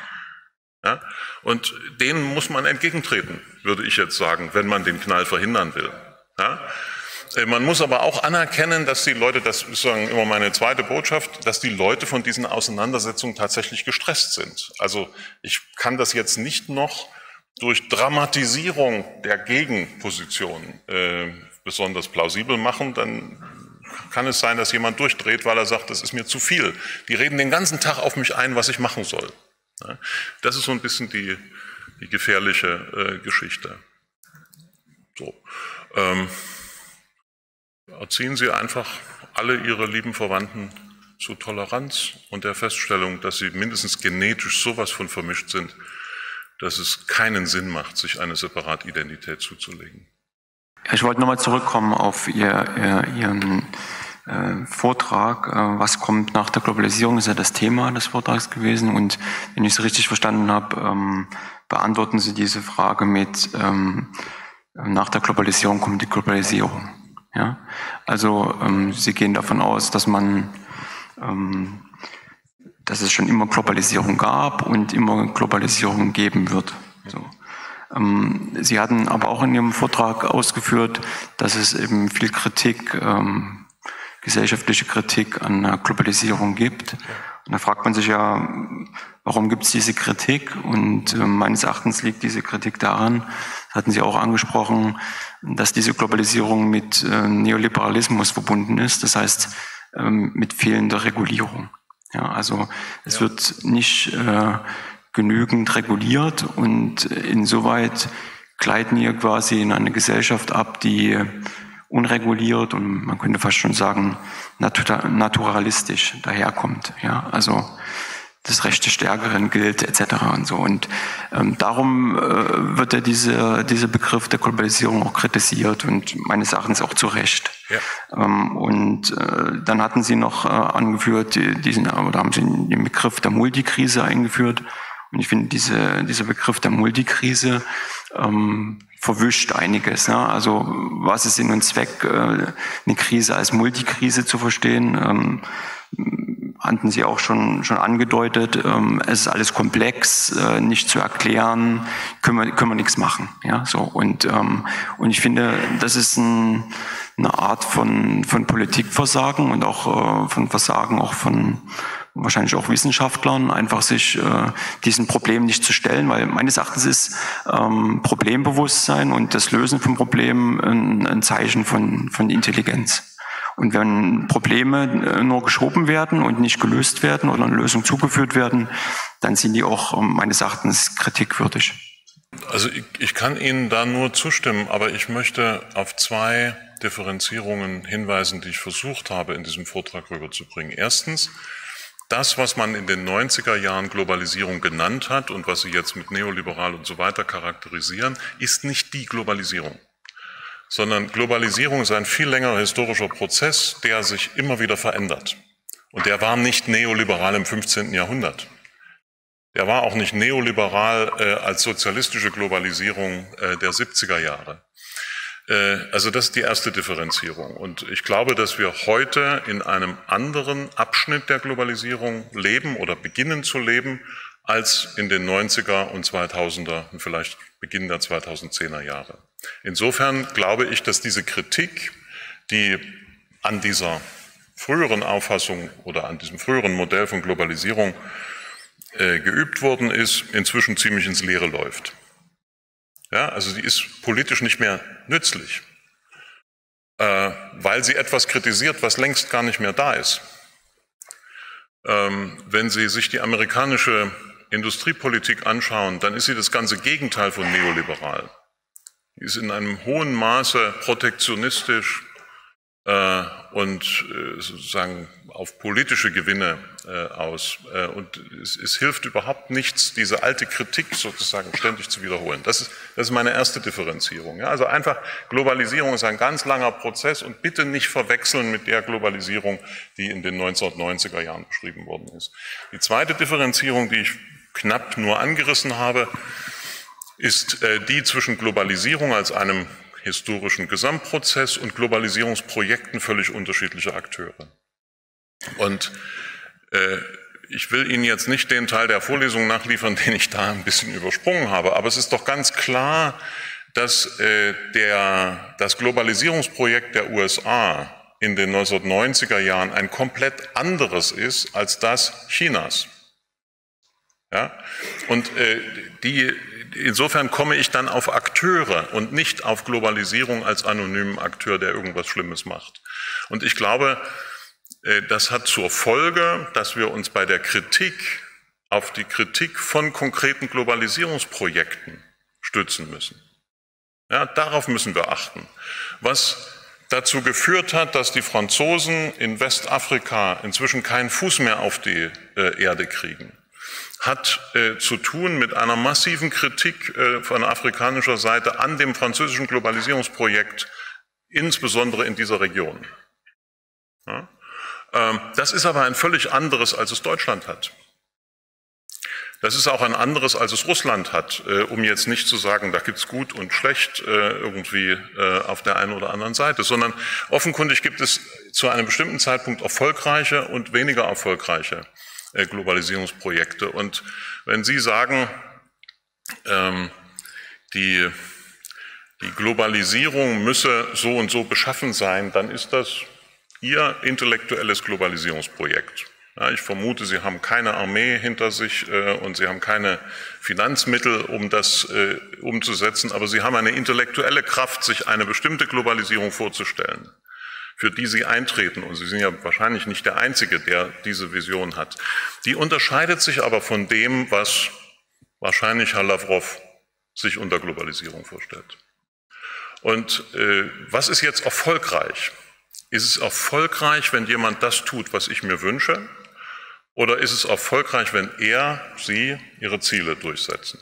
B: Ja? Und denen muss man entgegentreten, würde ich jetzt sagen, wenn man den Knall verhindern will. Ja? Äh, man muss aber auch anerkennen, dass die Leute, das ist sozusagen immer meine zweite Botschaft, dass die Leute von diesen Auseinandersetzungen tatsächlich gestresst sind. Also ich kann das jetzt nicht noch durch Dramatisierung der Gegenposition äh, besonders plausibel machen, dann kann es sein, dass jemand durchdreht, weil er sagt, das ist mir zu viel. Die reden den ganzen Tag auf mich ein, was ich machen soll. Das ist so ein bisschen die, die gefährliche äh, Geschichte. So. Ähm, Erziehen Sie einfach alle Ihre lieben Verwandten zu Toleranz und der Feststellung, dass sie mindestens genetisch sowas von vermischt sind, dass es keinen Sinn macht, sich eine Separatidentität zuzulegen.
F: Ich wollte nochmal zurückkommen auf Ihr, Ihren äh, Vortrag. Äh, was kommt nach der Globalisierung, ist ja das Thema des Vortrags gewesen. Und wenn ich es richtig verstanden habe, ähm, beantworten Sie diese Frage mit, ähm, nach der Globalisierung kommt die Globalisierung. Ja? Also ähm, sie gehen davon aus, dass man, dass es schon immer Globalisierung gab und immer Globalisierung geben wird. So. Ähm, sie hatten aber auch in Ihrem Vortrag ausgeführt, dass es eben viel Kritik, ähm, gesellschaftliche Kritik an der Globalisierung gibt. Und da fragt man sich ja, warum gibt es diese Kritik? Und äh, meines Erachtens liegt diese Kritik daran, hatten Sie auch angesprochen, dass diese Globalisierung mit äh, Neoliberalismus verbunden ist, das heißt ähm, mit fehlender Regulierung. Ja, also es ja. wird nicht äh, genügend reguliert und insoweit gleiten wir quasi in eine Gesellschaft ab, die unreguliert und man könnte fast schon sagen naturalistisch daherkommt. Ja, also das Recht des Stärkeren gilt etc. und so. Und ähm, darum äh, wird ja diese, dieser Begriff der Globalisierung auch kritisiert und meines Erachtens auch zu Recht. Ja. Ähm, und äh, dann hatten Sie noch äh, angeführt, diesen, oder haben Sie den Begriff der Multikrise eingeführt. Und ich finde, diese, dieser Begriff der Multikrise ähm, verwischt einiges. Ne? Also was ist Sinn und Zweck, äh, eine Krise als Multikrise zu verstehen? Ähm, hatten Sie auch schon, schon angedeutet, ähm, es ist alles komplex, äh, nicht zu erklären, können wir, können wir nichts machen. Ja, so. und, ähm, und ich finde, das ist ein, eine Art von, von Politikversagen und auch äh, von Versagen auch von wahrscheinlich auch Wissenschaftlern, einfach sich äh, diesen Problem nicht zu stellen, weil meines Erachtens ist ähm, Problembewusstsein und das Lösen von Problemen ein, ein Zeichen von, von Intelligenz. Und wenn Probleme äh, nur geschoben werden und nicht gelöst werden oder eine Lösung zugeführt werden, dann sind die auch ähm, meines Erachtens kritikwürdig.
B: Also ich, ich kann Ihnen da nur zustimmen, aber ich möchte auf zwei Differenzierungen hinweisen, die ich versucht habe, in diesem Vortrag rüberzubringen. Erstens, das, was man in den 90er Jahren Globalisierung genannt hat und was Sie jetzt mit neoliberal und so weiter charakterisieren, ist nicht die Globalisierung sondern Globalisierung ist ein viel längerer historischer Prozess, der sich immer wieder verändert. Und der war nicht neoliberal im 15. Jahrhundert. Der war auch nicht neoliberal äh, als sozialistische Globalisierung äh, der 70er Jahre. Äh, also das ist die erste Differenzierung. Und ich glaube, dass wir heute in einem anderen Abschnitt der Globalisierung leben oder beginnen zu leben als in den 90er und 2000er und vielleicht Beginn der 2010er Jahre. Insofern glaube ich, dass diese Kritik, die an dieser früheren Auffassung oder an diesem früheren Modell von Globalisierung äh, geübt worden ist, inzwischen ziemlich ins Leere läuft. Ja, also sie ist politisch nicht mehr nützlich, äh, weil sie etwas kritisiert, was längst gar nicht mehr da ist. Ähm, wenn Sie sich die amerikanische Industriepolitik anschauen, dann ist sie das ganze Gegenteil von neoliberal ist in einem hohen Maße protektionistisch äh, und äh, sozusagen auf politische Gewinne äh, aus. Äh, und es, es, hilft überhaupt nichts, diese alte Kritik sozusagen ständig zu wiederholen. Das ist, das ist meine erste Differenzierung. Ja? Also einfach, Globalisierung ist ein ganz langer Prozess und bitte nicht verwechseln mit der Globalisierung, die in den 1990er Jahren beschrieben worden ist. Die zweite Differenzierung, die ich knapp nur angerissen habe, ist äh, die zwischen Globalisierung als einem historischen Gesamtprozess und Globalisierungsprojekten völlig unterschiedlicher Akteure. Und äh, ich will Ihnen jetzt nicht den Teil der Vorlesung nachliefern, [laughs] den ich da ein bisschen übersprungen habe, aber es ist doch ganz klar, dass äh, der, das Globalisierungsprojekt der USA in den 1990er Jahren ein komplett anderes ist als das Chinas. Ja? Und äh, die, insofern komme ich dann auf Akteure und nicht auf Globalisierung als anonymen Akteur, der irgendwas Schlimmes macht. Und ich glaube, das hat zur Folge, dass wir uns bei der Kritik auf die Kritik von konkreten Globalisierungsprojekten stützen müssen. Ja, darauf müssen wir achten. Was dazu geführt hat, dass die Franzosen in Westafrika inzwischen keinen Fuß mehr auf die äh, Erde kriegen hat äh, zu tun mit einer massiven Kritik äh, von afrikanischer Seite an dem französischen Globalisierungsprojekt, insbesondere in dieser Region. Ja? Ähm, das ist aber ein völlig anderes, als es Deutschland hat. Das ist auch ein anderes, als es Russland hat, äh, um jetzt nicht zu sagen, da gibt's gut und schlecht äh, irgendwie äh, auf der einen oder anderen Seite, sondern offenkundig gibt es zu einem bestimmten Zeitpunkt erfolgreiche und weniger erfolgreiche Globalisierungsprojekte. Und wenn Sie sagen, ähm, die, die Globalisierung müsse so und so beschaffen sein, dann ist das Ihr intellektuelles Globalisierungsprojekt. Ja, ich vermute, Sie haben keine Armee hinter sich äh, und Sie haben keine Finanzmittel, um das äh, umzusetzen, aber Sie haben eine intellektuelle Kraft, sich eine bestimmte Globalisierung vorzustellen für die Sie eintreten, und Sie sind ja wahrscheinlich nicht der Einzige, der diese Vision hat, die unterscheidet sich aber von dem, was wahrscheinlich Herr Lavrov sich unter Globalisierung vorstellt. Und äh, was ist jetzt erfolgreich? Ist es erfolgreich, wenn jemand das tut, was ich mir wünsche? Oder ist es erfolgreich, wenn er, sie ihre Ziele durchsetzen?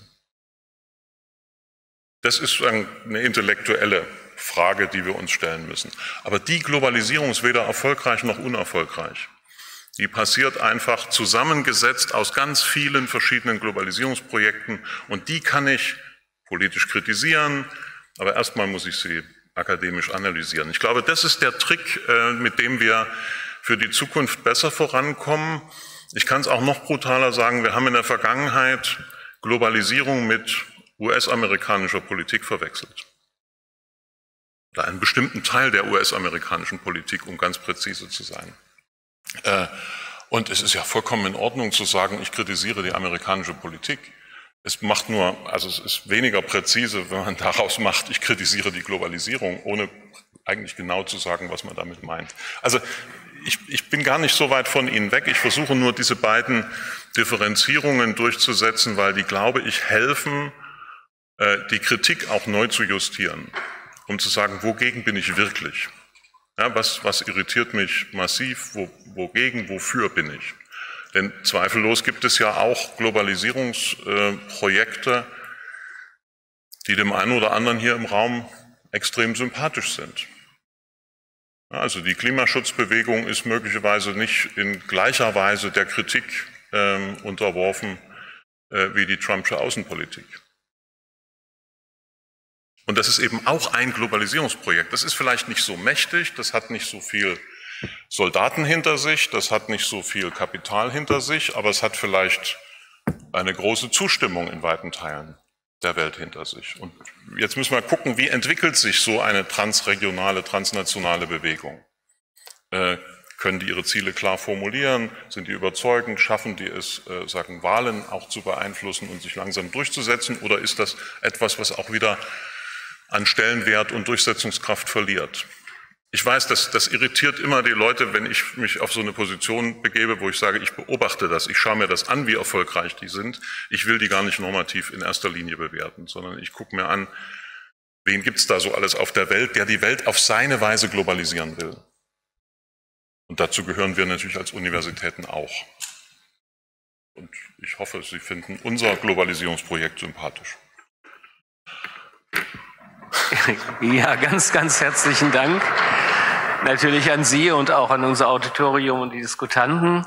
B: Das ist eine intellektuelle Frage, die wir uns stellen müssen. Aber die Globalisierung ist weder erfolgreich noch unerfolgreich. Die passiert einfach zusammengesetzt aus ganz vielen verschiedenen Globalisierungsprojekten und die kann ich politisch kritisieren, aber erstmal muss ich sie akademisch analysieren. Ich glaube, das ist der Trick, äh, mit dem wir für die Zukunft besser vorankommen. Ich kann es auch noch brutaler sagen, wir haben in der Vergangenheit Globalisierung mit US-amerikanischer Politik verwechselt. Oder einen bestimmten Teil der US-amerikanischen Politik, um ganz präzise zu sein. Äh, und es ist ja vollkommen in Ordnung zu sagen, ich kritisiere die amerikanische Politik. Es macht nur, also es ist weniger präzise, wenn man [laughs] daraus macht, ich kritisiere die Globalisierung, ohne eigentlich genau zu sagen, was man damit meint. Also ich, ich bin gar nicht so weit von Ihnen weg. Ich versuche nur diese beiden Differenzierungen durchzusetzen, weil die, glaube ich, helfen, äh, die Kritik auch neu zu justieren, um zu sagen, wogegen bin ich wirklich? Ja, was, was irritiert mich massiv? Wo, wogegen, wofür bin ich? Denn zweifellos gibt es ja auch Globalisierungsprojekte, die dem einen oder anderen hier im Raum extrem sympathisch sind. Also die Klimaschutzbewegung ist möglicherweise nicht in gleicher Weise der Kritik äh, unterworfen äh, wie die Trumpsche Außenpolitik. Und das ist eben auch ein Globalisierungsprojekt. Das ist vielleicht nicht so mächtig, das hat nicht so viel Soldaten hinter sich, das hat nicht so viel Kapital hinter sich, aber es hat vielleicht eine große Zustimmung in weiten Teilen der Welt hinter sich. Und jetzt müssen wir gucken, wie entwickelt sich so eine transregionale, transnationale Bewegung? Äh, können die ihre Ziele klar formulieren? Sind die überzeugend? Schaffen die es, äh, sagen Wahlen auch zu beeinflussen und sich langsam durchzusetzen? Oder ist das etwas, was auch wieder an Stellenwert und Durchsetzungskraft verliert. Ich weiß, dass das irritiert immer die Leute, wenn ich mich auf so eine Position begebe, wo ich sage, ich beobachte das, ich schaue mir das an, wie erfolgreich die sind. Ich will die gar nicht normativ in erster Linie bewerten, sondern ich gucke mir an, wen gibt's da so alles auf der Welt, der die Welt auf seine Weise globalisieren will. Und dazu gehören wir natürlich als Universitäten auch. Und ich hoffe, Sie finden unser Globalisierungsprojekt sympathisch. [laughs]
G: Ja, ganz, ganz herzlichen Dank. Natürlich an Sie und auch an unser Auditorium und die Diskutanten.